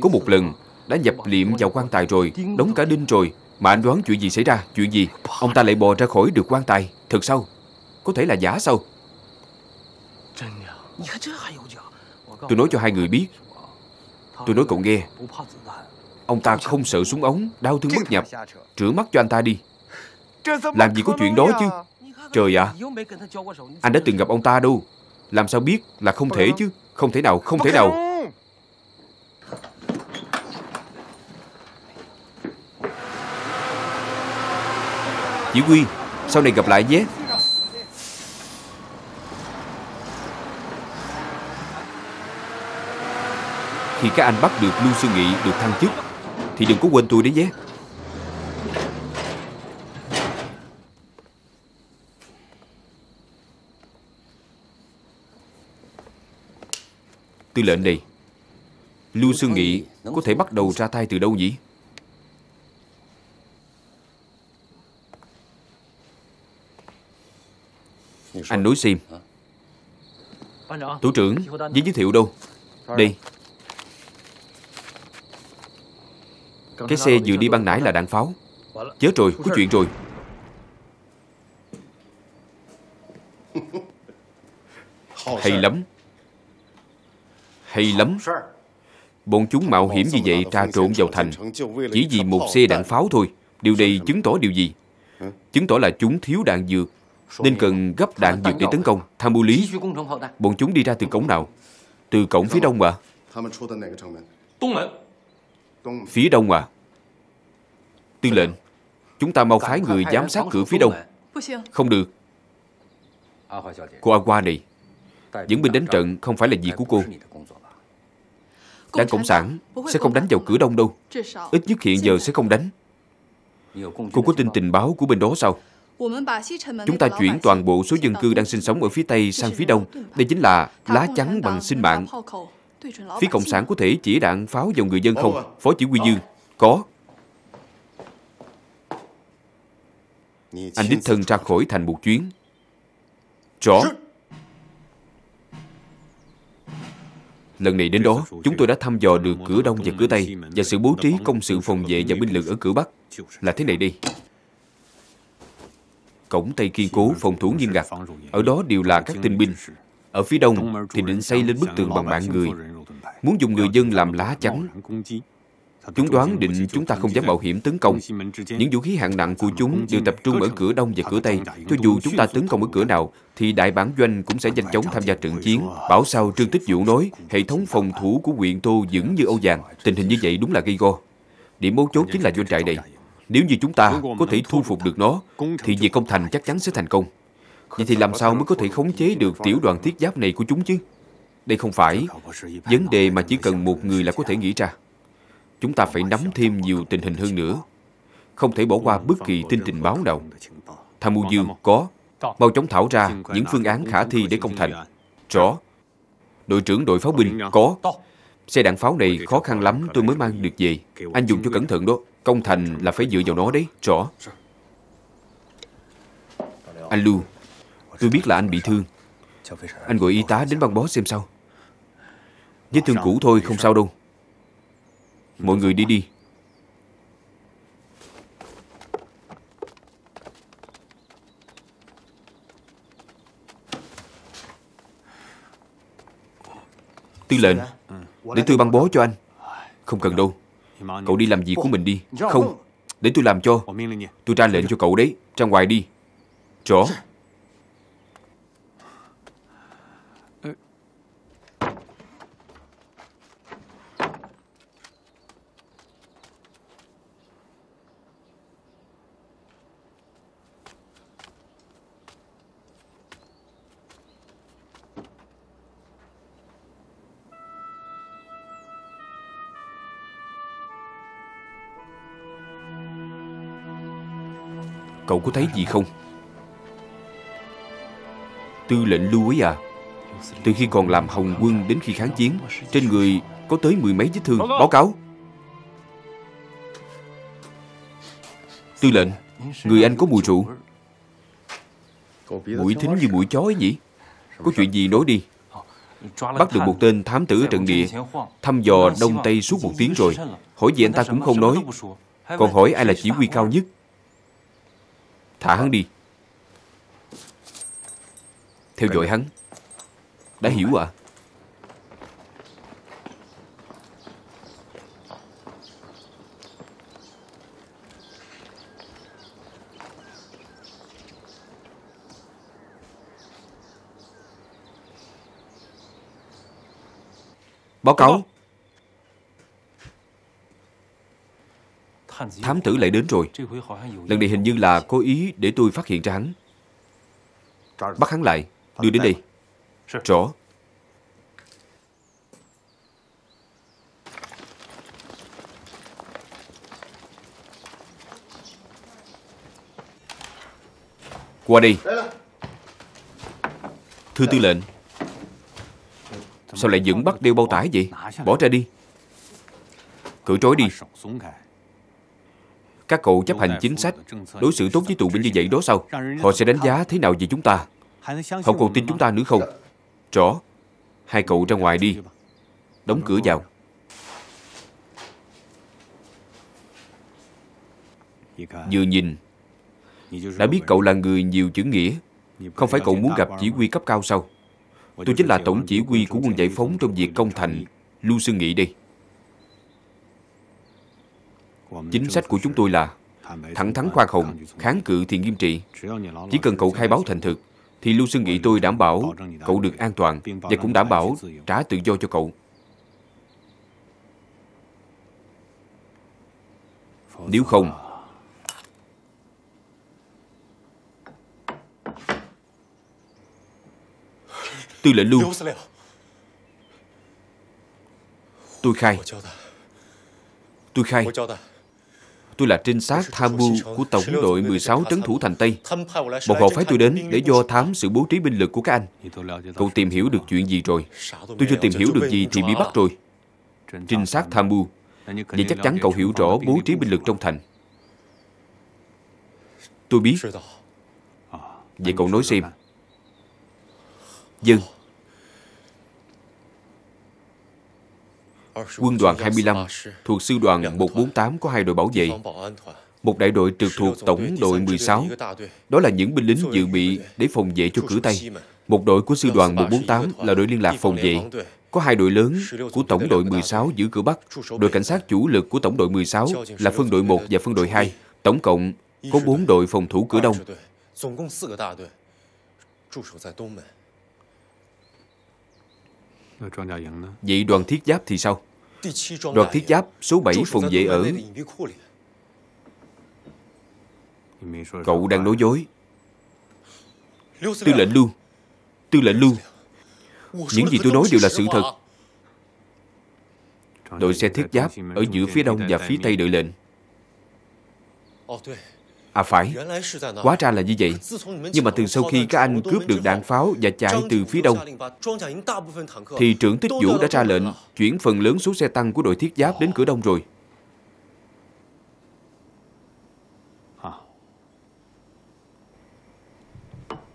Có một lần, đã nhập liệm vào quan tài rồi, Đóng cả đinh rồi, Mà anh đoán chuyện gì xảy ra, Chuyện gì? Ông ta lại bò ra khỏi được quan tài. Thật sao? Có thể là giả sao? Tôi nói cho hai người biết. Tôi nói cậu nghe. Ông ta không sợ súng ống, Đau thương bất nhập. Rửa mắt cho anh ta đi. Làm gì có chuyện đó chứ? Trời ạ. Anh đã từng gặp ông ta đâu. Làm sao biết là không thể chứ? Không thể nào, không thể nào. Chỉ huy Sau này gặp lại nhé Khi các anh bắt được Lưu Sư Nghị được thăng chức, Thì đừng có quên tôi đấy nhé Tư lệnh này Lưu Sư Nghị có thể bắt đầu ra tay từ đâu nhỉ? Anh nói xem. Thủ trưởng, giấy giới thiệu đâu? Đây. Cái xe vừa đi băng nãy là đạn pháo. Chết rồi, có chuyện rồi. Hay lắm. Hay lắm. Bọn chúng mạo hiểm như vậy trà trộn vào thành. Chỉ vì một xe đạn pháo thôi. Điều này chứng tỏ điều gì? Chứng tỏ là chúng thiếu đạn dược Nên cần gấp đạn dược để tấn công. Tham mưu lý. Bọn chúng đi ra từ cổng nào? Từ cổng phía đông à Phía đông à Tư lệnh Chúng ta mau phái người giám sát cửa phía đông. Không được. Cô A Qua này Dẫn binh đánh trận không phải là việc của cô. Đảng Cộng sản sẽ không đánh vào cửa đông đâu. Ít nhất hiện giờ sẽ không đánh. Cô có tin tình báo của bên đó sao Chúng ta chuyển toàn bộ số dân cư đang sinh sống ở phía Tây sang phía Đông. Đây chính là lá chắn bằng sinh mạng. Phía Cộng sản có thể chỉ đạn pháo vào người dân không? Phó chỉ huy Dương Có. Anh đích thân ra khỏi thành một chuyến. Rõ. Lần này đến đó, chúng tôi đã thăm dò được cửa Đông và cửa Tây và sự bố trí công sự phòng vệ và binh lực ở cửa Bắc. Là thế này đi. Cổng Tây kiên cố, phòng thủ nghiêm ngặt. Ở đó đều là các tinh binh. Ở phía Đông thì định xây lên bức tường bằng mạng người. Muốn dùng người dân làm lá chắn Chúng đoán định chúng ta không dám mạo hiểm tấn công. Những vũ khí hạng nặng của chúng đều tập trung ở cửa đông và cửa tây. Cho dù chúng ta tấn công ở cửa nào, thì đại bản doanh cũng sẽ nhanh chóng tham gia trận chiến. Bảo sao Trương Tích Vũ nói, hệ thống phòng thủ của huyện Tô vững như Âu vàng. Tình hình như vậy đúng là gây go. Điểm mấu chốt chính là doanh trại này. Nếu như chúng ta có thể thu phục được nó, thì việc công thành chắc chắn sẽ thành công. Vậy thì làm sao mới có thể khống chế được tiểu đoàn thiết giáp này của chúng chứ? Đây không phải vấn đề mà chỉ cần một người là có thể nghĩ ra. Chúng ta phải nắm thêm nhiều tình hình hơn nữa. Không thể bỏ qua bất kỳ tin tình báo nào. Tham mưu dương có. Mau chóng thảo ra những phương án khả thi để công thành. Rõ. Đội trưởng đội pháo binh có. Xe đạn pháo này khó khăn lắm tôi mới mang được về. Anh dùng cho cẩn thận đó. Công thành là phải dựa vào nó đấy. Rõ. Anh Lưu, tôi biết là anh bị thương. Anh gọi y tá đến băng bó xem sao. Vết thương cũ thôi, không sao đâu. Mọi người đi đi Tư lệnh để tôi băng bó cho anh. Không cần đâu. Cậu đi làm việc của mình đi. Không. Để tôi làm cho. Tôi ra lệnh cho cậu đấy. Ra ngoài đi. Rõ có thấy gì không? Tư lệnh lưu ấy à Từ khi còn làm hồng quân đến khi kháng chiến, Trên người có tới mười mấy vết thương. Báo cáo. Tư lệnh, Người anh có mùi rượu? Mũi thính như mũi chó ấy nhỉ? Có chuyện gì nói đi. Bắt được một tên thám tử ở trận địa, Thăm dò Đông Tây suốt một tiếng rồi. Hỏi gì anh ta cũng không nói. Còn hỏi ai là chỉ huy cao nhất? Thả hắn đi. Theo dõi hắn. Đã hiểu à? Báo cáo. Thám tử lại đến rồi. Lần này hình như là cố ý để tôi phát hiện ra hắn. Bắt hắn lại. Đưa đến đây. Rõ. Qua đây. Thưa tư lệnh. Sao lại vẫn bắt đeo bao tải vậy? Bỏ ra đi. Cử trói đi. Các cậu chấp hành chính sách, Đối xử tốt với tù binh như vậy đó sao? Họ sẽ đánh giá thế nào về chúng ta? Họ còn tin chúng ta nữa không? Rõ. Hai cậu ra ngoài đi. Đóng cửa vào. Vừa nhìn, Đã biết cậu là người nhiều chữ nghĩa. Không phải cậu muốn gặp chỉ huy cấp cao sao? Tôi chính là tổng chỉ huy của quân giải phóng trong việc công thành Lưu Sư Nghị đây. Chính sách của chúng tôi là thẳng thắn khoan hồng, kháng cự thì nghiêm trị. Chỉ cần cậu khai báo thành thực, thì Lưu Sương Nghị tôi đảm bảo cậu được an toàn và cũng đảm bảo trả tự do cho cậu. Nếu không, Tư lệnh Lưu Tôi khai Tôi khai Tôi là trinh sát tham mưu của Tổng đội 16 trấn thủ thành Tây. Bọn họ phái tôi đến để do thám sự bố trí binh lực của các anh. Cậu tìm hiểu được chuyện gì rồi? Tôi chưa tìm hiểu được gì thì bị bắt rồi. Trinh sát tham mưu. Vậy chắc chắn cậu hiểu rõ bố trí binh lực trong thành. Tôi biết. Vậy cậu nói xem. Dân. Quân đoàn 25 thuộc sư đoàn 148 có hai đội bảo vệ. Một đại đội trực thuộc tổng đội 16. Đó là những binh lính dự bị để phòng vệ cho cử Tây. Một đội của sư đoàn 148 là đội liên lạc phòng vệ. Có hai đội lớn của tổng đội 16 giữ cửa Bắc. Đội cảnh sát chủ lực của tổng đội 16 là phân đội 1 và phân đội 2. Tổng cộng có 4 đội phòng thủ cửa Đông. Vậy đoàn thiết giáp thì sao? Đoàn thiết giáp số 7 phòng vệ ở. Cậu đang nói dối. Tư lệnh Lưu Tư lệnh Lưu Những gì tôi nói đều là sự thật. Đội xe thiết giáp ở giữa phía đông và phía tây đợi lệnh À phải, quá ra là như vậy. Nhưng mà từ sau khi các anh cướp được đạn pháo và chạy từ phía đông, thì trưởng tích vũ đã ra lệnh chuyển phần lớn số xe tăng của đội thiết giáp đến cửa đông rồi.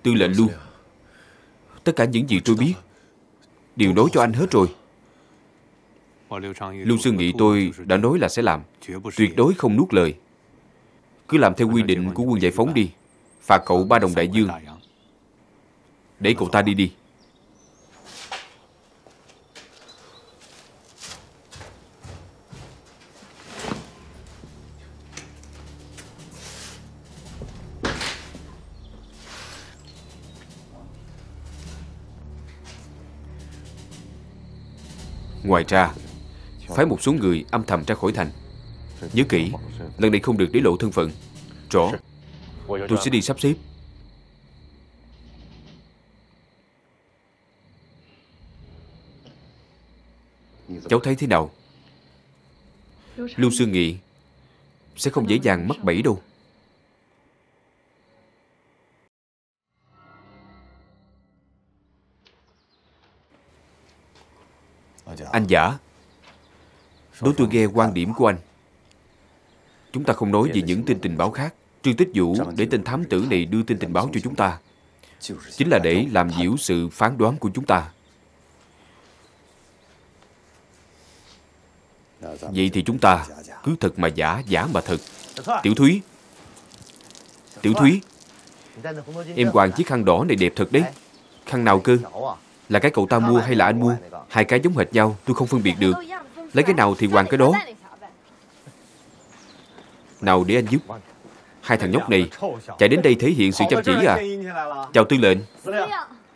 Tư lệnh Lưu, tất cả những gì tôi biết đều nói cho anh hết rồi. Lưu Sư Nghị tôi đã nói là sẽ làm, tuyệt đối không nuốt lời. Cứ làm theo quy định của quân giải phóng đi. Phạt cậu ba đồng đại dương. Để cậu ta đi đi. Ngoài ra, Phái một số người âm thầm ra khỏi thành. Nhớ kỹ, Lần này không được để lộ thân phận. Rõ. Tôi sẽ đi sắp xếp. Cháu thấy thế nào? Lưu Sương Nghị Sẽ không dễ dàng mắc bẫy đâu. Anh giả, Đối tôi nghe quan điểm của anh. Chúng ta không nói về những tin tình báo khác. Trương Tích Vũ để tên thám tử này đưa tin tình báo cho chúng ta. Chính là để làm nhiễu sự phán đoán của chúng ta. Vậy thì chúng ta cứ thật mà giả, giả mà thật. Tiểu Thúy. Tiểu Thúy. Em hoàng chiếc khăn đỏ này đẹp thật đấy. Khăn nào cơ? Là cái cậu ta mua hay là anh mua? Hai cái giống hệt nhau, tôi không phân biệt được. Lấy cái nào thì hoàng cái đó. Nào để anh giúp Hai thằng nhóc này chạy đến đây thể hiện sự chăm chỉ à Chào tư lệnh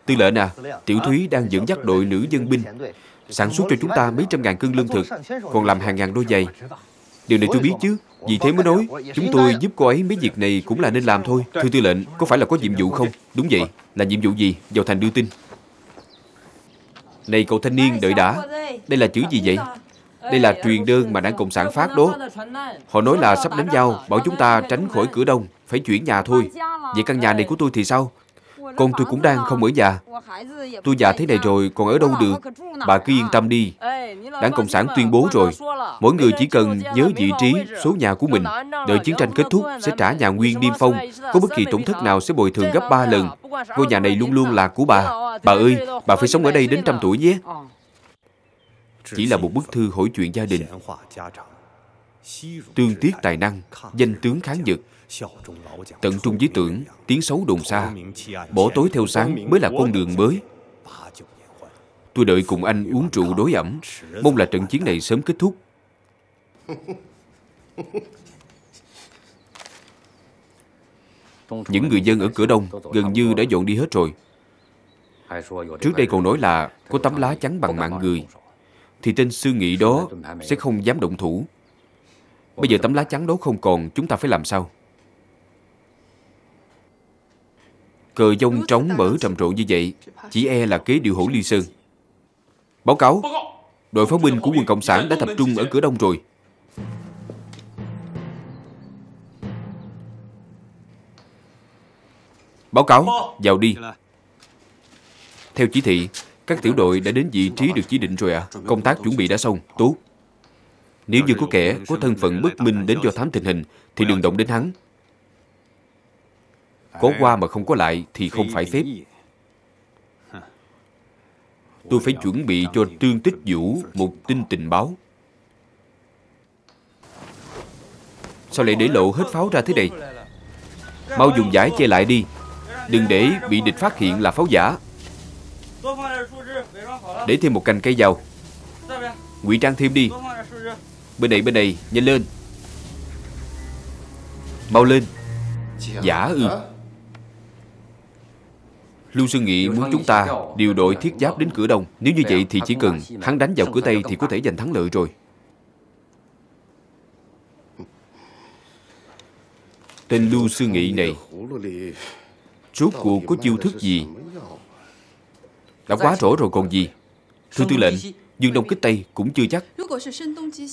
Tư lệnh à Tiểu Thúy đang dẫn dắt đội nữ dân binh sản xuất cho chúng ta mấy trăm ngàn cân lương thực, còn làm hàng ngàn đôi giày. Điều này tôi biết chứ, vì thế mới nói, chúng tôi giúp cô ấy mấy việc này cũng là nên làm thôi. Thưa tư lệnh, có phải là có nhiệm vụ không? Đúng vậy, là nhiệm vụ gì? Vào thành đưa tin. Này cậu thanh niên, đợi đã. Đây là chữ gì vậy? Đây là truyền đơn mà đảng Cộng sản phát đó. Họ nói là sắp đánh nhau, bảo chúng ta tránh khỏi cửa đông, phải chuyển nhà thôi. Vậy căn nhà này của tôi thì sao? Con tôi cũng đang không ở nhà. Tôi già thế này rồi, còn ở đâu được. Bà cứ yên tâm đi. Đảng Cộng sản tuyên bố rồi. Mỗi người chỉ cần nhớ vị trí, số nhà của mình. Đợi chiến tranh kết thúc, sẽ trả nhà nguyên niêm phong. Có bất kỳ tổn thất nào sẽ bồi thường gấp 3 lần. Ngôi nhà này luôn luôn là của bà. Bà ơi, bà phải sống ở đây đến trăm tuổi nhé. Chỉ là một bức thư hỏi chuyện gia đình. Tương tiết tài năng, danh tướng kháng dực, Tận trung với tưởng, tiếng xấu đồn xa, bỏ tối theo sáng mới là con đường mới. Tôi đợi cùng anh uống rượu đối ẩm, mong là trận chiến này sớm kết thúc. Những người dân ở cửa đông gần như đã dọn đi hết rồi. Trước đây còn nói là có tấm lá chắn bằng mạng người, thì tên sư nghị đó sẽ không dám động thủ. Bây giờ tấm lá chắn đó không còn, chúng ta phải làm sao? Cờ dông trống mở trầm rộ như vậy Chỉ e là kế điều hổ ly sơn. Báo cáo Đội pháo binh của quân Cộng sản đã tập trung ở cửa đông rồi. Báo cáo Vào đi. Theo chỉ thị các tiểu đội đã đến vị trí được chỉ định rồi à Công tác chuẩn bị đã xong Tốt Nếu như có kẻ có thân phận bất minh đến do thám tình hình, Thì đừng động đến hắn có qua mà không có lại, thì không phải phép. Tôi phải chuẩn bị cho Trương Tích Vũ một tin tình báo. Sao lại để lộ hết pháo ra thế này? Mau dùng giải che lại đi. Đừng để bị địch phát hiện là pháo giả. Để thêm một cành cây dầu. ngụy trang thêm đi. Bên này, bên này, nhanh lên. Mau lên. Giả ư. Lưu Sư Nghị muốn chúng ta điều đội thiết giáp đến cửa đông. Nếu như vậy thì chỉ cần hắn đánh vào cửa Tây thì có thể giành thắng lợi rồi. Tên Lưu Sư Nghị này Rốt cuộc có chiêu thức gì đã quá rõ rồi còn gì. Thưa tư lệnh Dương Đông kích Tây cũng chưa chắc.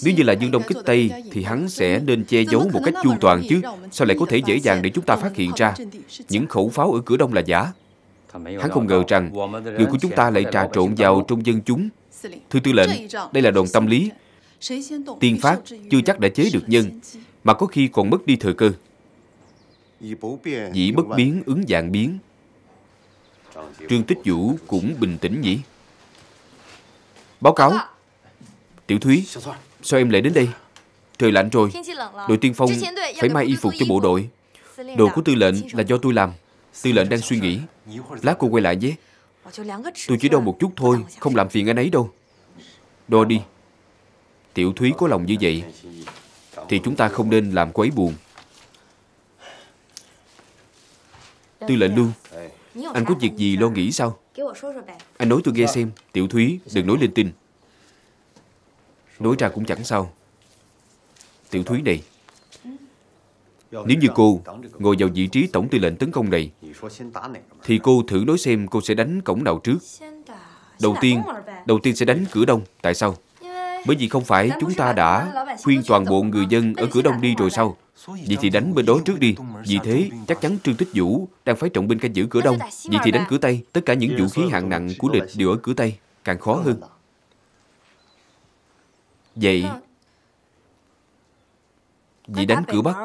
Nếu như là Dương Đông kích Tây Thì hắn sẽ nên che giấu một cách chu toàn chứ. Sao lại có thể dễ dàng để chúng ta phát hiện ra Những khẩu pháo ở cửa đông là giả. Hắn không ngờ rằng người của chúng ta lại trà trộn vào trong dân chúng. Thưa tư lệnh, đây là đòn tâm lý. Tiên phát chưa chắc đã chế được nhân, mà có khi còn mất đi thời cơ. Dĩ bất biến ứng dạng biến. Trương Tích Vũ cũng bình tĩnh nhỉ? Báo cáo. Tiểu Thúy, sao em lại đến đây? Trời lạnh rồi. Đội tiên phong phải may y phục cho bộ đội. Đồ của tư lệnh là do tôi làm. Tư lệnh đang suy nghĩ Lát cô quay lại nhé Tôi chỉ đau một chút thôi Không làm phiền anh ấy đâu Đo đi Tiểu Thúy có lòng như vậy Thì chúng ta không nên làm cô ấy buồn Tư lệnh Lương anh có việc gì lo nghĩ sao Anh nói tôi nghe xem Tiểu Thúy đừng nói lên tin Nói ra cũng chẳng sao Tiểu Thúy này nếu như cô ngồi vào vị trí tổng tư lệnh tấn công này, thì cô thử nói xem cô sẽ đánh cổng nào trước. Đầu tiên, đầu tiên sẽ đánh cửa đông. Tại sao? Bởi vì không phải chúng ta đã khuyên toàn bộ người dân ở cửa đông đi rồi sao? Vậy thì đánh bên đó trước đi. Vì thế, chắc chắn Trương Tích Vũ đang phải trọng binh canh giữ cửa đông. Vậy thì đánh cửa Tây. Tất cả những vũ khí hạng nặng của địch đều ở cửa Tây. Càng khó hơn. Vậy, vậy đánh cửa Bắc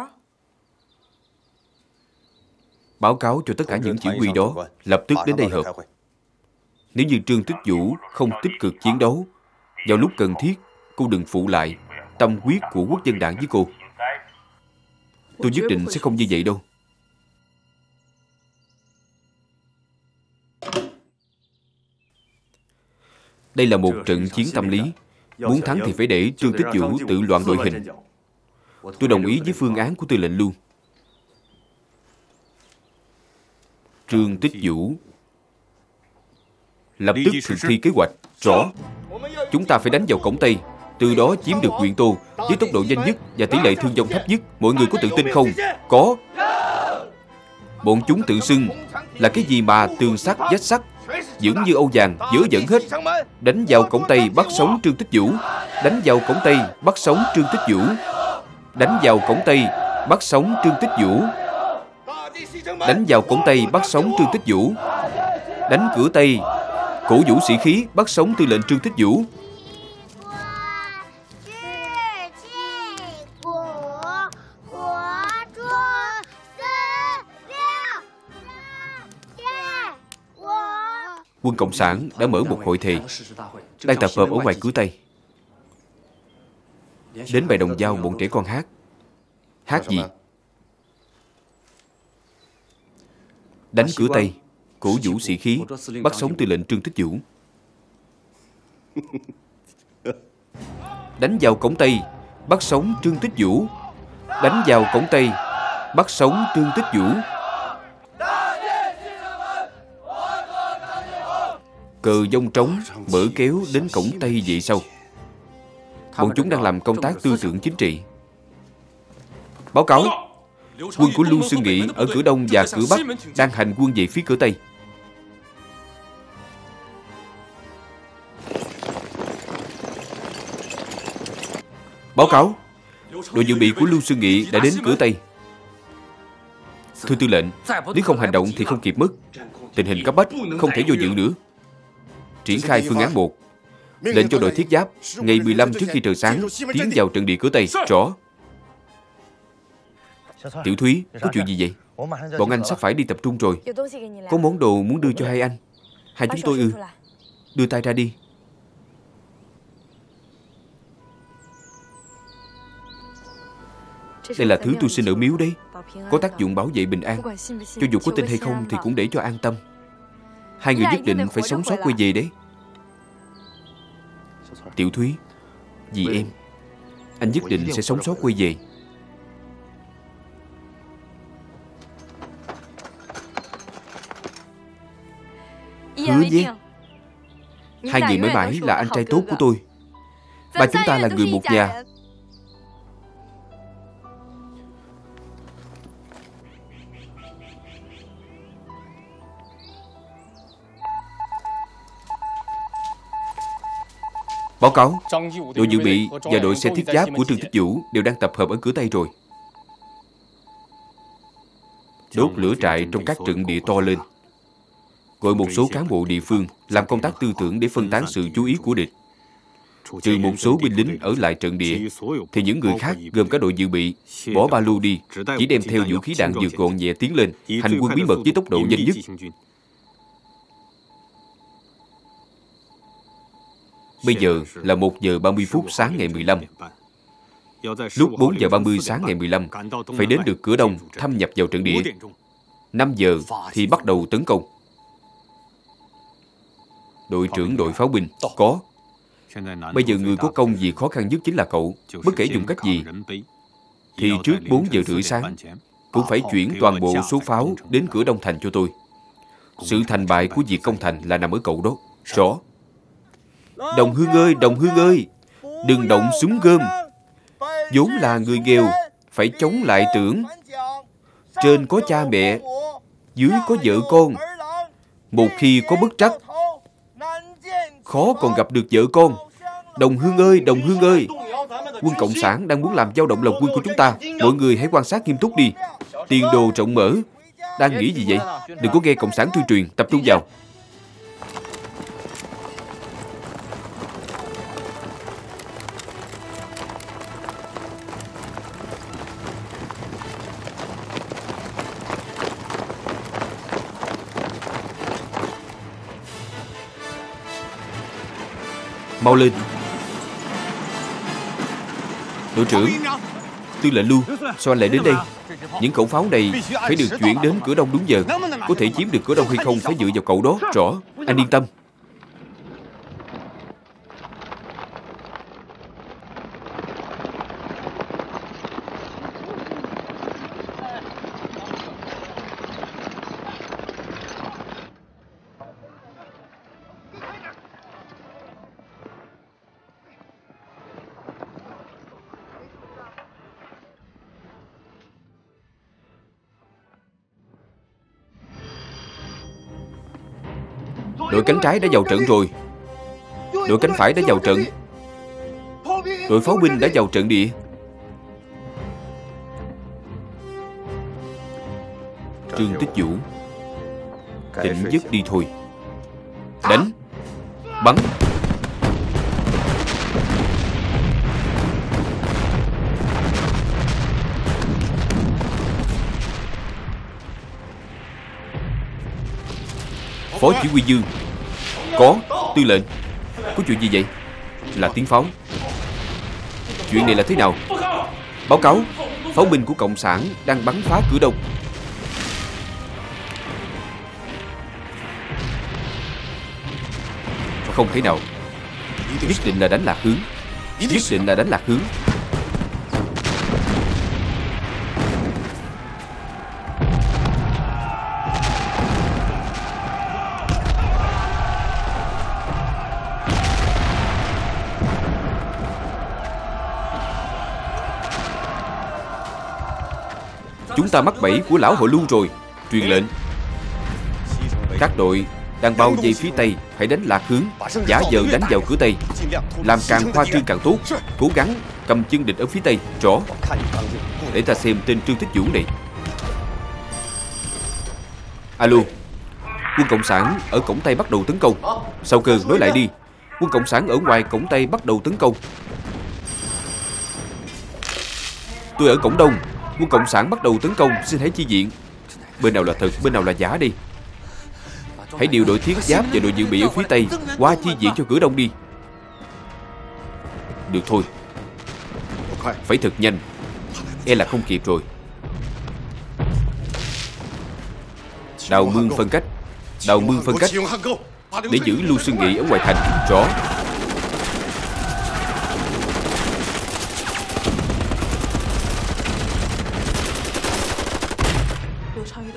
báo cáo cho tất cả những chỉ huy đó lập tức đến đây họp. Nếu như Trương Tích Vũ không tích cực chiến đấu, vào lúc cần thiết, cô đừng phụ lại tâm quyết của quốc dân đảng với cô. Tôi nhất định sẽ không như vậy đâu. Đây là một trận chiến tâm lý. Muốn thắng thì phải để Trương Tích Vũ tự loạn đội hình. Tôi đồng ý với phương án của tư lệnh luôn. Trương Tích Vũ lập tức thực thi kế hoạch rõ Chúng ta phải đánh vào cổng Tây từ đó chiếm được quyền tu. Với tốc độ nhanh nhất và tỷ lệ thương vong thấp nhất Mọi người có tự tin không? Có. Bọn chúng tự xưng Là cái gì mà tường sắt, vách sắt Dưỡng như Âu vàng, dớ dẫn hết. Đánh vào cổng Tây bắt sống Trương Tích Vũ. Đánh vào cổng Tây bắt sống Trương Tích Vũ. Đánh vào cổng Tây bắt sống Trương Tích Vũ. Đánh vào cổng Tây bắt sống Trương Tích Vũ. Đánh cửa Tây Cổ vũ sĩ khí bắt sống tư lệnh Trương Tích Vũ. Quân Cộng sản đã mở một hội thị Đang tập hợp ở ngoài cửa Tây. Đến bài đồng giao bọn trẻ con hát. Hát gì? Đánh cửa Tây, Cổ vũ sĩ khí, Bắt sống tư lệnh Trương Tích Vũ. Đánh vào cổng Tây, Bắt sống Trương Tích Vũ. Đánh vào cổng Tây, Bắt sống Trương Tích Vũ. Cờ dông trống mở kéo đến cổng Tây vậy sâu Bọn chúng đang làm công tác tư tưởng chính trị. Báo cáo. Quân của Lưu Sư Nghị ở cửa Đông và cửa Bắc Đang hành quân về phía cửa Tây. Báo cáo. Đội dự bị của Lưu Sư Nghị đã đến cửa Tây. Thưa tư lệnh, Nếu không hành động thì không kịp mất. Tình hình cấp bách Không thể vô dự nữa. Triển khai phương án 1 Lệnh cho đội thiết giáp Ngày 15 trước khi trời sáng Tiến vào trận địa cửa Tây. Rõ. Tiểu Thúy, Có chuyện gì vậy? Bọn anh sắp phải đi tập trung rồi. Có món đồ muốn đưa cho hai anh. Hai chúng tôi ư. Đưa tay ra đi. Đây là thứ tôi xin ở miếu đấy. Có tác dụng bảo vệ bình an. Cho dù có tin hay không thì cũng để cho an tâm. Hai người nhất định phải sống sót quay về đấy. Tiểu Thúy Vì em Anh nhất định sẽ sống sót quay về. Hứa nhé Hai người mãi mãi là anh trai tốt của tôi. Ba chúng ta là người một nhà Báo cáo, đội dự bị và đội xe thiết giáp của Trương Tích Vũ đều đang tập hợp ở cửa Tây rồi. Đốt lửa trại trong các trận địa to lên. Gọi một số cán bộ địa phương làm công tác tư tưởng để phân tán sự chú ý của địch. Trừ một số binh lính ở lại trận địa, thì những người khác gồm các đội dự bị bỏ ba lô đi, chỉ đem theo vũ khí đạn dược gọn nhẹ tiến lên, hành quân bí mật với tốc độ nhanh nhất. Bây giờ là 1 giờ 30 phút sáng ngày 15. Lúc 4 giờ 30 sáng ngày 15, phải đến được cửa đông thâm nhập vào trận địa. 5 giờ thì bắt đầu tấn công. Đội trưởng đội pháo binh có. Bây giờ người có công việc khó khăn nhất chính là cậu. Bất kể dùng cách gì, thì trước 4 giờ rưỡi sáng, cũng phải chuyển toàn bộ số pháo đến cửa Đông Thành cho tôi. Sự thành bại của việc công thành là nằm ở cậu đó. Rõ. Đồng Hương ơi, Đồng Hương ơi, đừng động súng gươm. vốn là người nghèo, phải chống lại tưởng. Trên có cha mẹ, dưới có vợ con. Một khi có bất trắc, khó còn gặp được vợ con. Đồng Hương ơi, Đồng Hương ơi, quân Cộng sản đang muốn làm dao động lòng quân của chúng ta. Mọi người hãy quan sát nghiêm túc đi. Tiền đồ rộng mở. Đang nghĩ gì vậy? Đừng có nghe Cộng sản tuyên truyền, tập trung vào. Mau lên. Đội trưởng, Tư lệnh Lưu Sao anh lại đến đây? Những khẩu pháo này Phải được chuyển đến cửa đông đúng giờ. Có thể chiếm được cửa đông hay không Phải dựa vào cậu đó. Rõ, Anh yên tâm. Đội cánh trái đã vào trận rồi. Đội cánh phải đã vào trận. Đội pháo binh đã vào trận địa Trương Tích Vũ Tỉnh giấc đi thôi. Đánh. Bắn. Phó chỉ huy Dương có Tư lệnh. Có chuyện gì vậy? Là tiếng pháo. Chuyện này là thế nào? Báo cáo, Pháo binh của Cộng sản đang bắn phá cửa đông. Không thể nào. Nhất định là đánh lạc hướng. Nhất định là đánh lạc hướng. Chúng ta mắc bẫy của lão hội lưu rồi. Truyền lệnh. Các đội đang bao vây phía Tây, Hãy đánh lạc hướng. Giả vờ đánh vào cửa Tây. Làm càng khoa trương càng tốt. Cố gắng cầm chân địch ở phía Tây. Rõ. Để ta xem tên Trương Tích Vũ này. Alo. Quân Cộng sản ở cổng Tây bắt đầu tấn công. Sau cơ nói lại đi. Quân Cộng sản ở ngoài cổng Tây bắt đầu tấn công. Tôi ở cổng Đông. Quân Cộng sản bắt đầu tấn công Xin hãy chi diện. Bên nào là thật, bên nào là giả đi. Hãy điều đội thiết giáp và đội dự bị ở phía Tây Qua chi diện cho cửa Đông đi. Được thôi. Phải thật nhanh. E là không kịp rồi. Đào mương phân cách. Đào mương phân cách. Để giữ Lưu sư Nghị ở ngoài thành Rõ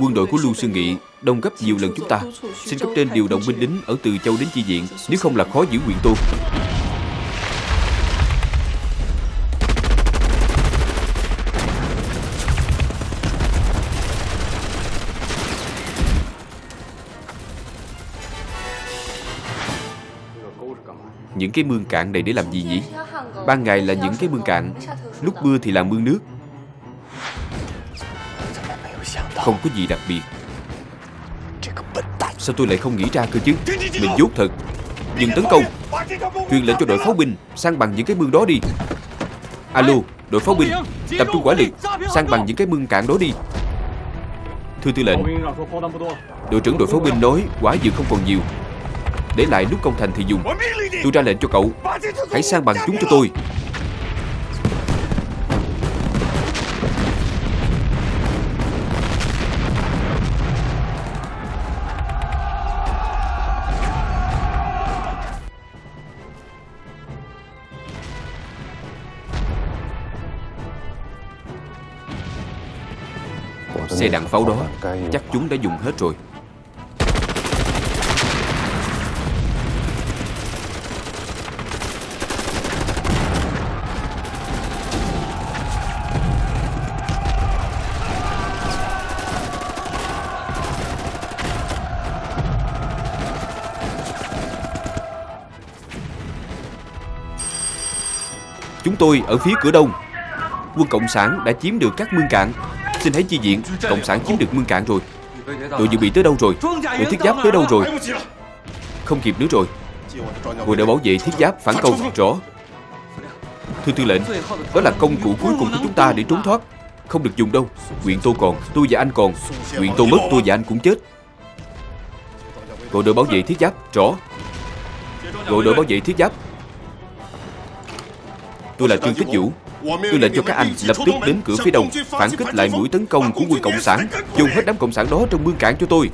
Quân đội của Lưu Sư Nghị đông gấp nhiều lần chúng ta. Xin cấp trên điều động binh lính ở Từ Châu đến chi viện, Nếu không là khó giữ quyền tôn Những cái mương cạn này để làm gì nhỉ? Ban ngày là những cái mương cạn, Lúc mưa thì là mương nước. Không có gì đặc biệt. Sao tôi lại không nghĩ ra cơ chứ? Mình dốt thật. Dừng tấn công. Truyền lệnh cho đội pháo binh Sang bằng những cái mương đó đi. Alo Đội pháo binh Tập trung quả lực Sang bằng những cái mương cạn đó đi. Thưa tư lệnh Đội trưởng đội pháo binh nói Quả dược không còn nhiều. Để lại lúc công thành thì dùng. Tôi ra lệnh cho cậu. Hãy sang bằng chúng cho tôi Xe đạn pháo đó. Chắc chúng đã dùng hết rồi. Chúng tôi ở phía cửa đông. Quân Cộng sản đã chiếm được các mương cạn Xin hãy chi viện. Cộng sản chiếm được mương cạn rồi. Đội dự bị tới đâu rồi? Đội thiết giáp tới đâu rồi? Không kịp nữa rồi. Hồi đã bảo vệ thiết giáp phản công Rõ. Thưa tư lệnh Đó là công cụ cuối cùng của chúng ta để trốn thoát. Không được dùng đâu. Quyện Tô còn Tôi và anh còn. Quyện Tô mất tôi và anh cũng chết. Gọi đội bảo vệ thiết giáp Rõ. Gọi đội bảo vệ thiết giáp. Tôi là Trương Tích Vũ Tôi lệnh cho các anh lập tức đến cửa phía đông Phản kích lại mũi tấn công của quân Cộng sản Dùng hết đám Cộng sản đó trong mương cạn cho tôi.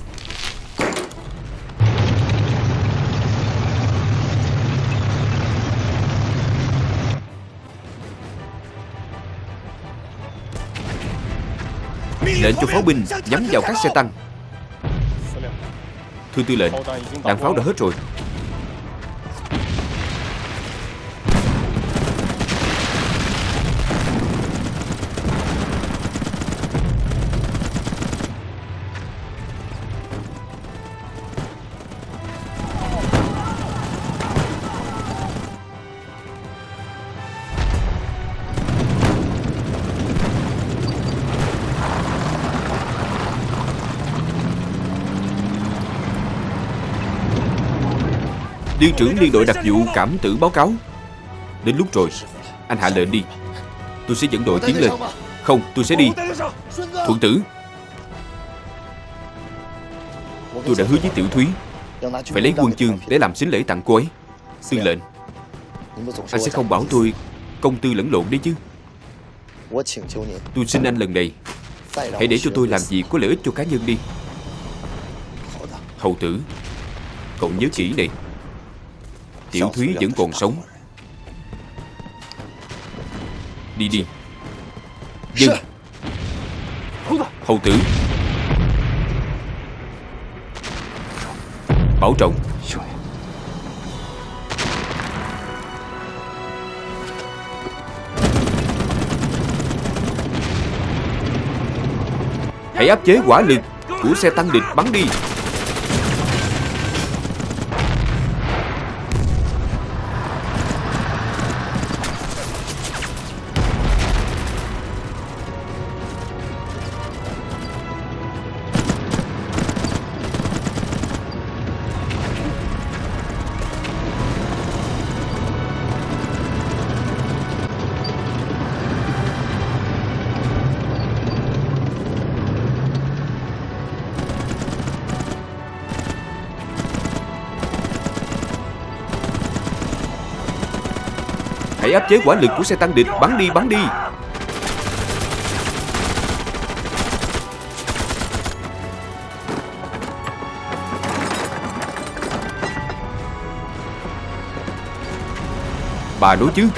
Lệnh cho pháo binh nhắm vào các xe tăng. Thưa tư lệnh. Đạn pháo đã hết rồi Liên trưởng liên đội đặc vụ cảm tử báo cáo. Đến lúc rồi, Anh hạ lệnh đi. Tôi sẽ dẫn đội tiến lên. Không, tôi sẽ đi. Thuận tử. Tôi đã hứa với Tiểu Thúy, Phải lấy quân chương để làm xính lễ tặng cô ấy. Tư lệnh, Anh sẽ không bảo tôi công tư lẫn lộn đấy chứ. Tôi xin anh lần này, Hãy để cho tôi làm gì có lợi ích cho cá nhân đi. Hầu tử, Cậu nhớ kỹ này. Tiểu Thúy vẫn còn sống. Đi đi. Dân Hầu tử. Bảo trọng. Hãy áp chế quả lực của xe tăng địch bắn đi. Áp chế quả lực của xe tăng địch Bắn đi bắn đi. Bà nói chứ,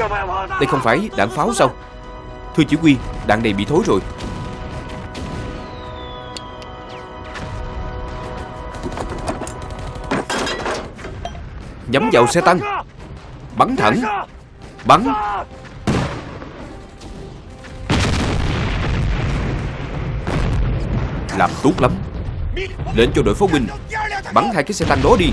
Đây không phải đạn pháo sao? Thưa chỉ huy, Đạn này bị thối rồi. Nhắm vào xe tăng. Bắn thẳng. Bắn. Làm tốt lắm. Lệnh cho đội pháo binh Bắn hai cái xe tăng đó đi.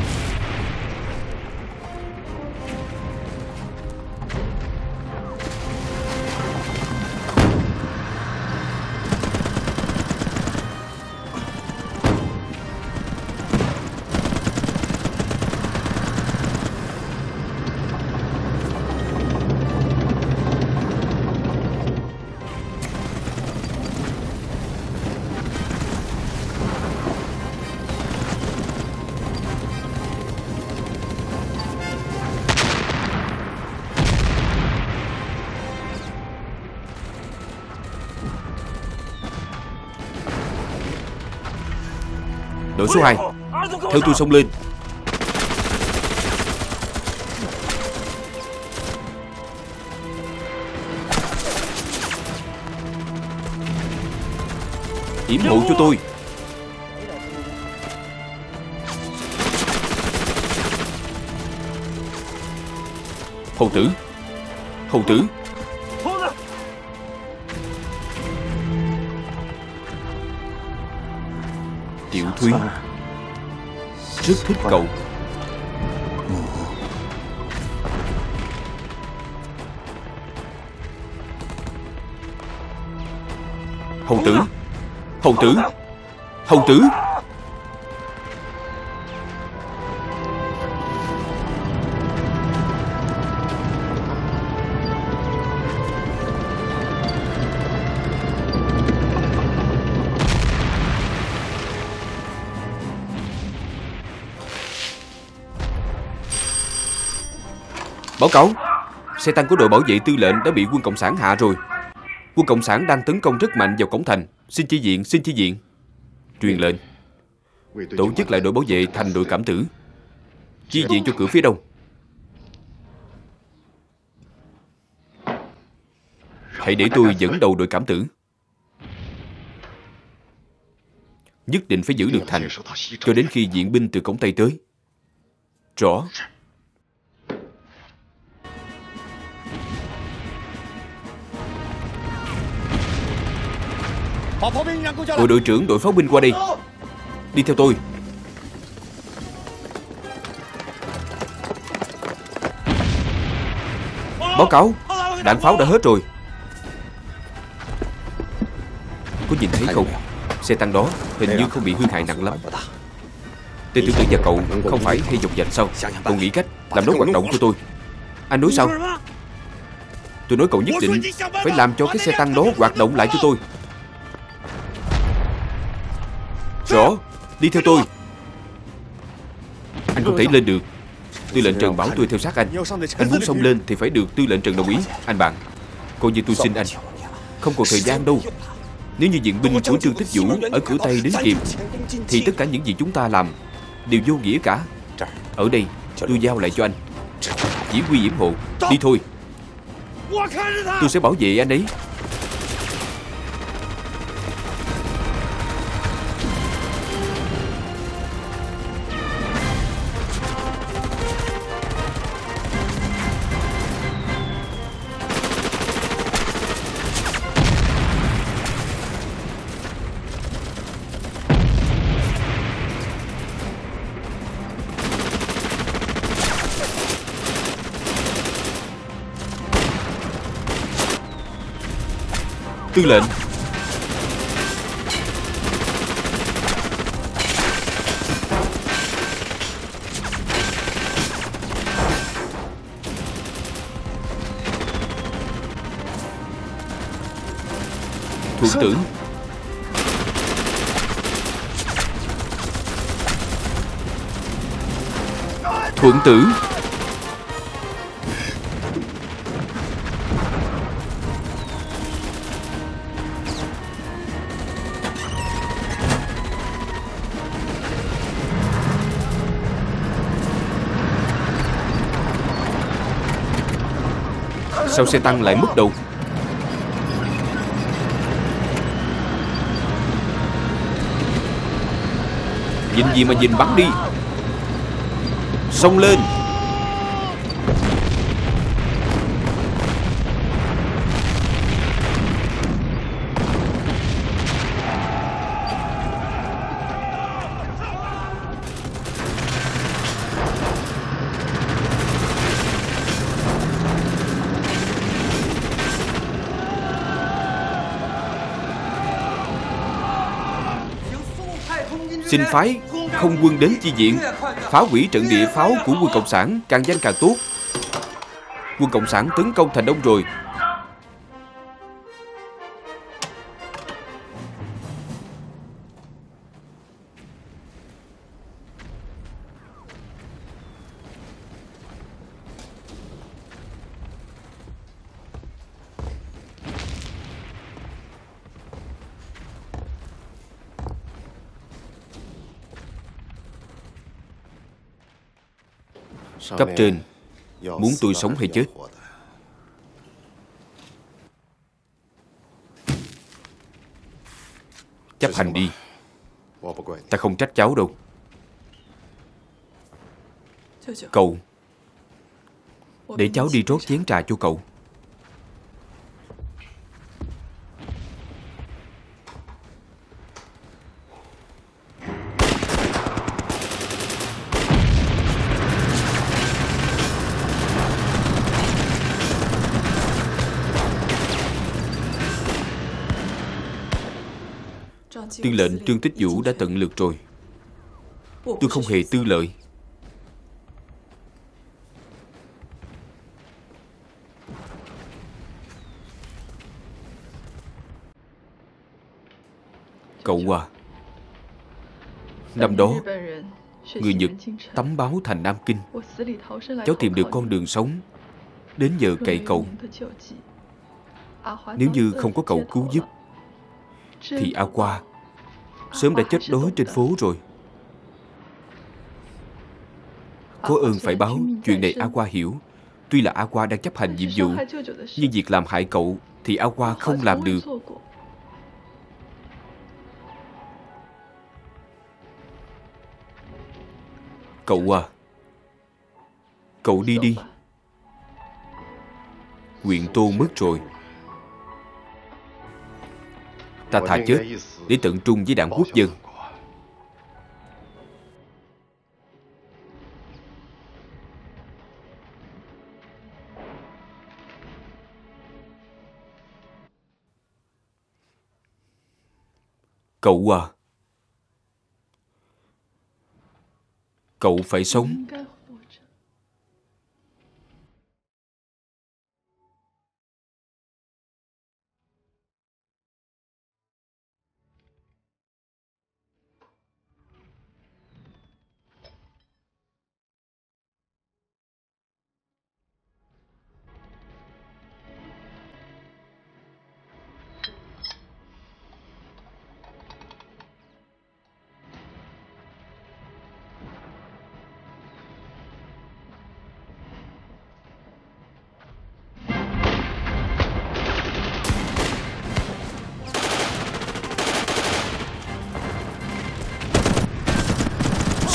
Số 2 Theo tôi xông lên. Yểm hộ cho tôi. Hầu tử. Hầu tử. Tiểu Thúy. Rất thích cậu Hầu tử. Hầu tử. Hầu tử Báo cáo. Xe tăng của đội bảo vệ tư lệnh đã bị quân Cộng sản hạ rồi. Quân Cộng sản đang tấn công rất mạnh vào cổng thành. Xin chi diện xin chi diện Truyền lệnh. Tổ chức lại đội bảo vệ thành đội cảm tử. Chi diện cho cửa phía đông. Hãy để tôi dẫn đầu đội cảm tử. Nhất định phải giữ được thành Cho đến khi diện binh từ cổng Tây tới. Rõ. Bộ đội trưởng đội pháo binh qua đây. Đi theo tôi. Báo cáo. Đạn pháo đã hết rồi. Có nhìn thấy không? Xe tăng đó hình như không bị hư hại nặng lắm. Tên tưởng tử và cậu không phải hay dọc dạch sao? Cậu nghĩ cách làm nốt hoạt động của tôi. Anh nói sao? Tôi nói cậu nhất định Phải làm cho cái xe tăng đó hoạt động lại cho tôi Rõ, Đi theo tôi. Anh không thể lên được. Tư lệnh Trần bảo tôi theo sát anh. Anh muốn xông lên thì phải được tư lệnh Trần đồng ý. Anh bạn, Coi như tôi xin anh. Không còn thời gian đâu. Nếu như diện binh của Trương Tích Vũ Ở cửa Tây đến kịp, Thì tất cả những gì chúng ta làm Đều vô nghĩa cả. Ở đây, tôi giao lại cho anh. Chỉ huy yểm hộ. Đi thôi. Tôi sẽ bảo vệ anh ấy. Tư lệnh. Thuận tưởng Thuận tử Sao xe tăng lại mất đầu? Nhìn gì mà nhìn bắn đi. Xông lên. Xin phái, không quân đến chi viện. Phá hủy trận địa pháo của quân Cộng sản, Càng nhanh càng tốt. Quân Cộng sản tấn công thành đông rồi Cấp trên Muốn tôi sống hay chết? Chấp hành đi. Ta không trách cháu đâu. Cậu Để cháu đi rót chén trà cho cậu Tư lệnh Trương Tích Vũ đã tận lực rồi. Tôi không hề tư lợi. Cậu à Năm đó, Người Nhật tắm báo thành Nam Kinh. Cháu tìm được con đường sống, Đến giờ cậy cậu. Nếu như không có cậu cứu giúp, Thì A Qua Sớm đã chết đói trên phố rồi. Có ơn phải báo Chuyện này A Qua hiểu. Tuy là A Qua đang chấp hành nhiệm vụ Nhưng việc làm hại cậu Thì A Qua không làm được. Cậu à Cậu đi đi. Nguyện tô mất rồi. Ta thà chết để tận trung với đảng quốc dân. Cậu à Cậu phải sống.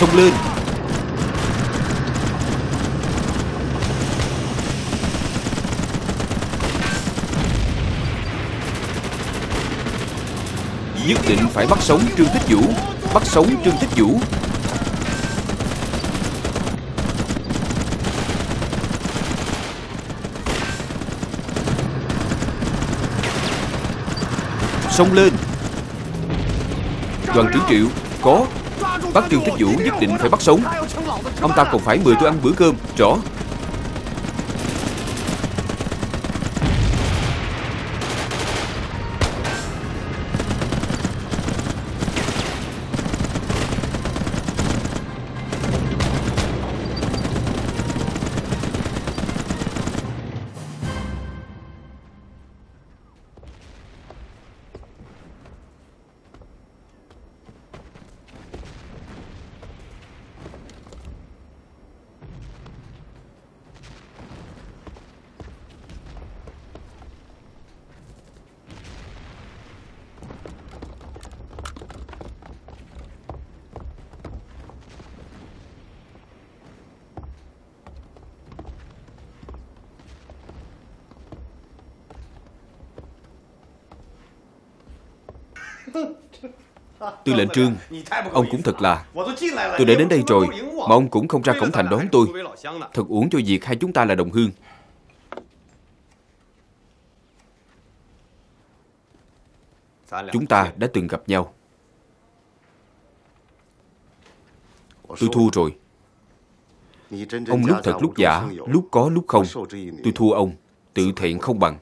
Sông lên. Nhất định phải bắt sống Trương Thích Vũ, Bắt sống Trương Thích Vũ. Xông lên. Đoàn trưởng Triệu, Có. Bắt Trương Thích Vũ nhất định phải bắt sống. Ông ta còn phải mời tôi ăn bữa cơm Rõ trương. Ông cũng thật là. Tôi đã đến đây rồi, Mà ông cũng không ra cổng thành đón tôi. Thật uổng cho việc hai chúng ta là đồng hương. Chúng ta đã từng gặp nhau. Tôi thua rồi. Ông lúc thật lúc giả, Lúc có lúc không. Tôi thua ông, Tự thiện không bằng.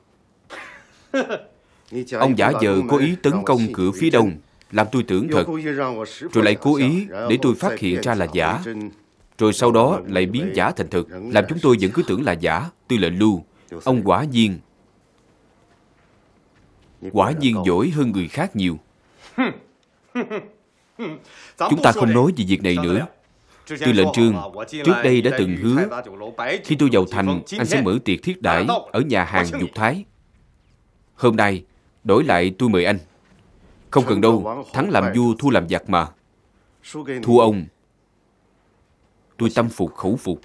Ông giả vờ có ý tấn công cửa phía đông làm tôi tưởng thật, rồi lại cố ý để tôi phát hiện ra là giả, rồi sau đó lại biến giả thành thực, làm chúng tôi vẫn cứ tưởng là giả. Tư lệnh lưu, ông quả nhiên, quả nhiên giỏi hơn người khác nhiều. Chúng ta không nói về việc này nữa. Tư lệnh trương, trước đây đã từng hứa, khi tôi vào thành, anh sẽ mở tiệc thiết đãi ở nhà hàng Dục Thái. Hôm nay, đổi lại tôi mời anh. Không cần đâu, thắng làm vua, thua làm giặc mà. Thua ông, tôi tâm phục khẩu phục.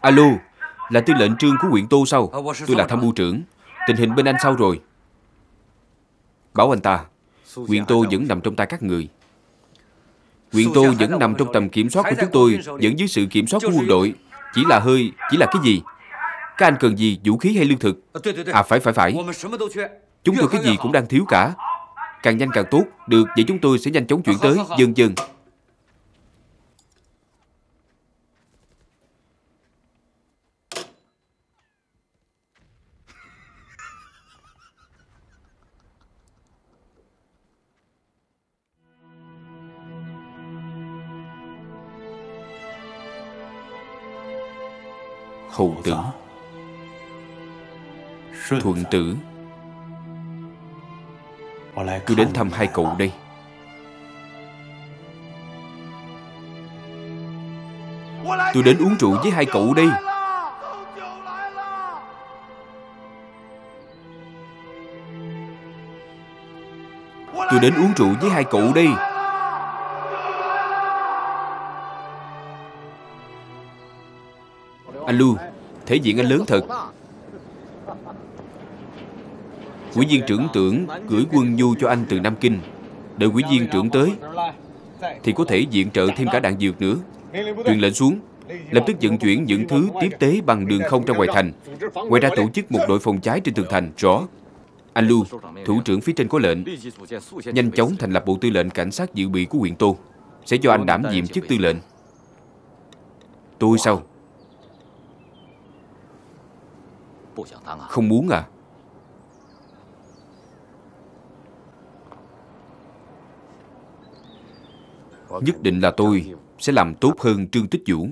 Alo, là tư lệnh trương của huyện Tô sao? Tôi là tham mưu trưởng. Tình hình bên anh sao rồi? Bảo anh ta, huyện Tô vẫn nằm trong tay các người. Huyện Tô vẫn nằm trong tầm kiểm soát của chúng tôi, vẫn dưới sự kiểm soát của quân đội. Chỉ là hơi, chỉ là cái gì? Các anh cần gì, vũ khí hay lương thực? À phải, phải, phải. Chúng tôi cái gì cũng đang thiếu cả. Càng nhanh càng tốt. Được, vậy chúng tôi sẽ nhanh chóng chuyển tới, dần dần. Thuận tử. Tôi đến thăm hai cậu đây. Tôi đến uống rượu với hai cậu đây. Tôi đến uống rượu với hai cậu đây. Anh Lu, Thể diện anh lớn thật. Quỹ viên trưởng tưởng gửi quân nhu cho anh từ Nam Kinh. Đợi quỹ viên trưởng tới Thì có thể viện trợ thêm cả đạn dược nữa. Truyền lệnh xuống Lập tức vận chuyển những thứ tiếp tế bằng đường không ra ngoài thành. Ngoài ra tổ chức một đội phòng cháy trên tường thành Rõ. Anh Lưu, thủ trưởng phía trên có lệnh Nhanh chóng thành lập bộ tư lệnh cảnh sát dự bị của huyện Tô Sẽ cho anh đảm nhiệm chức tư lệnh. Tôi sao? Không muốn à? Nhất định là tôi sẽ làm tốt hơn Trương Tích Vũ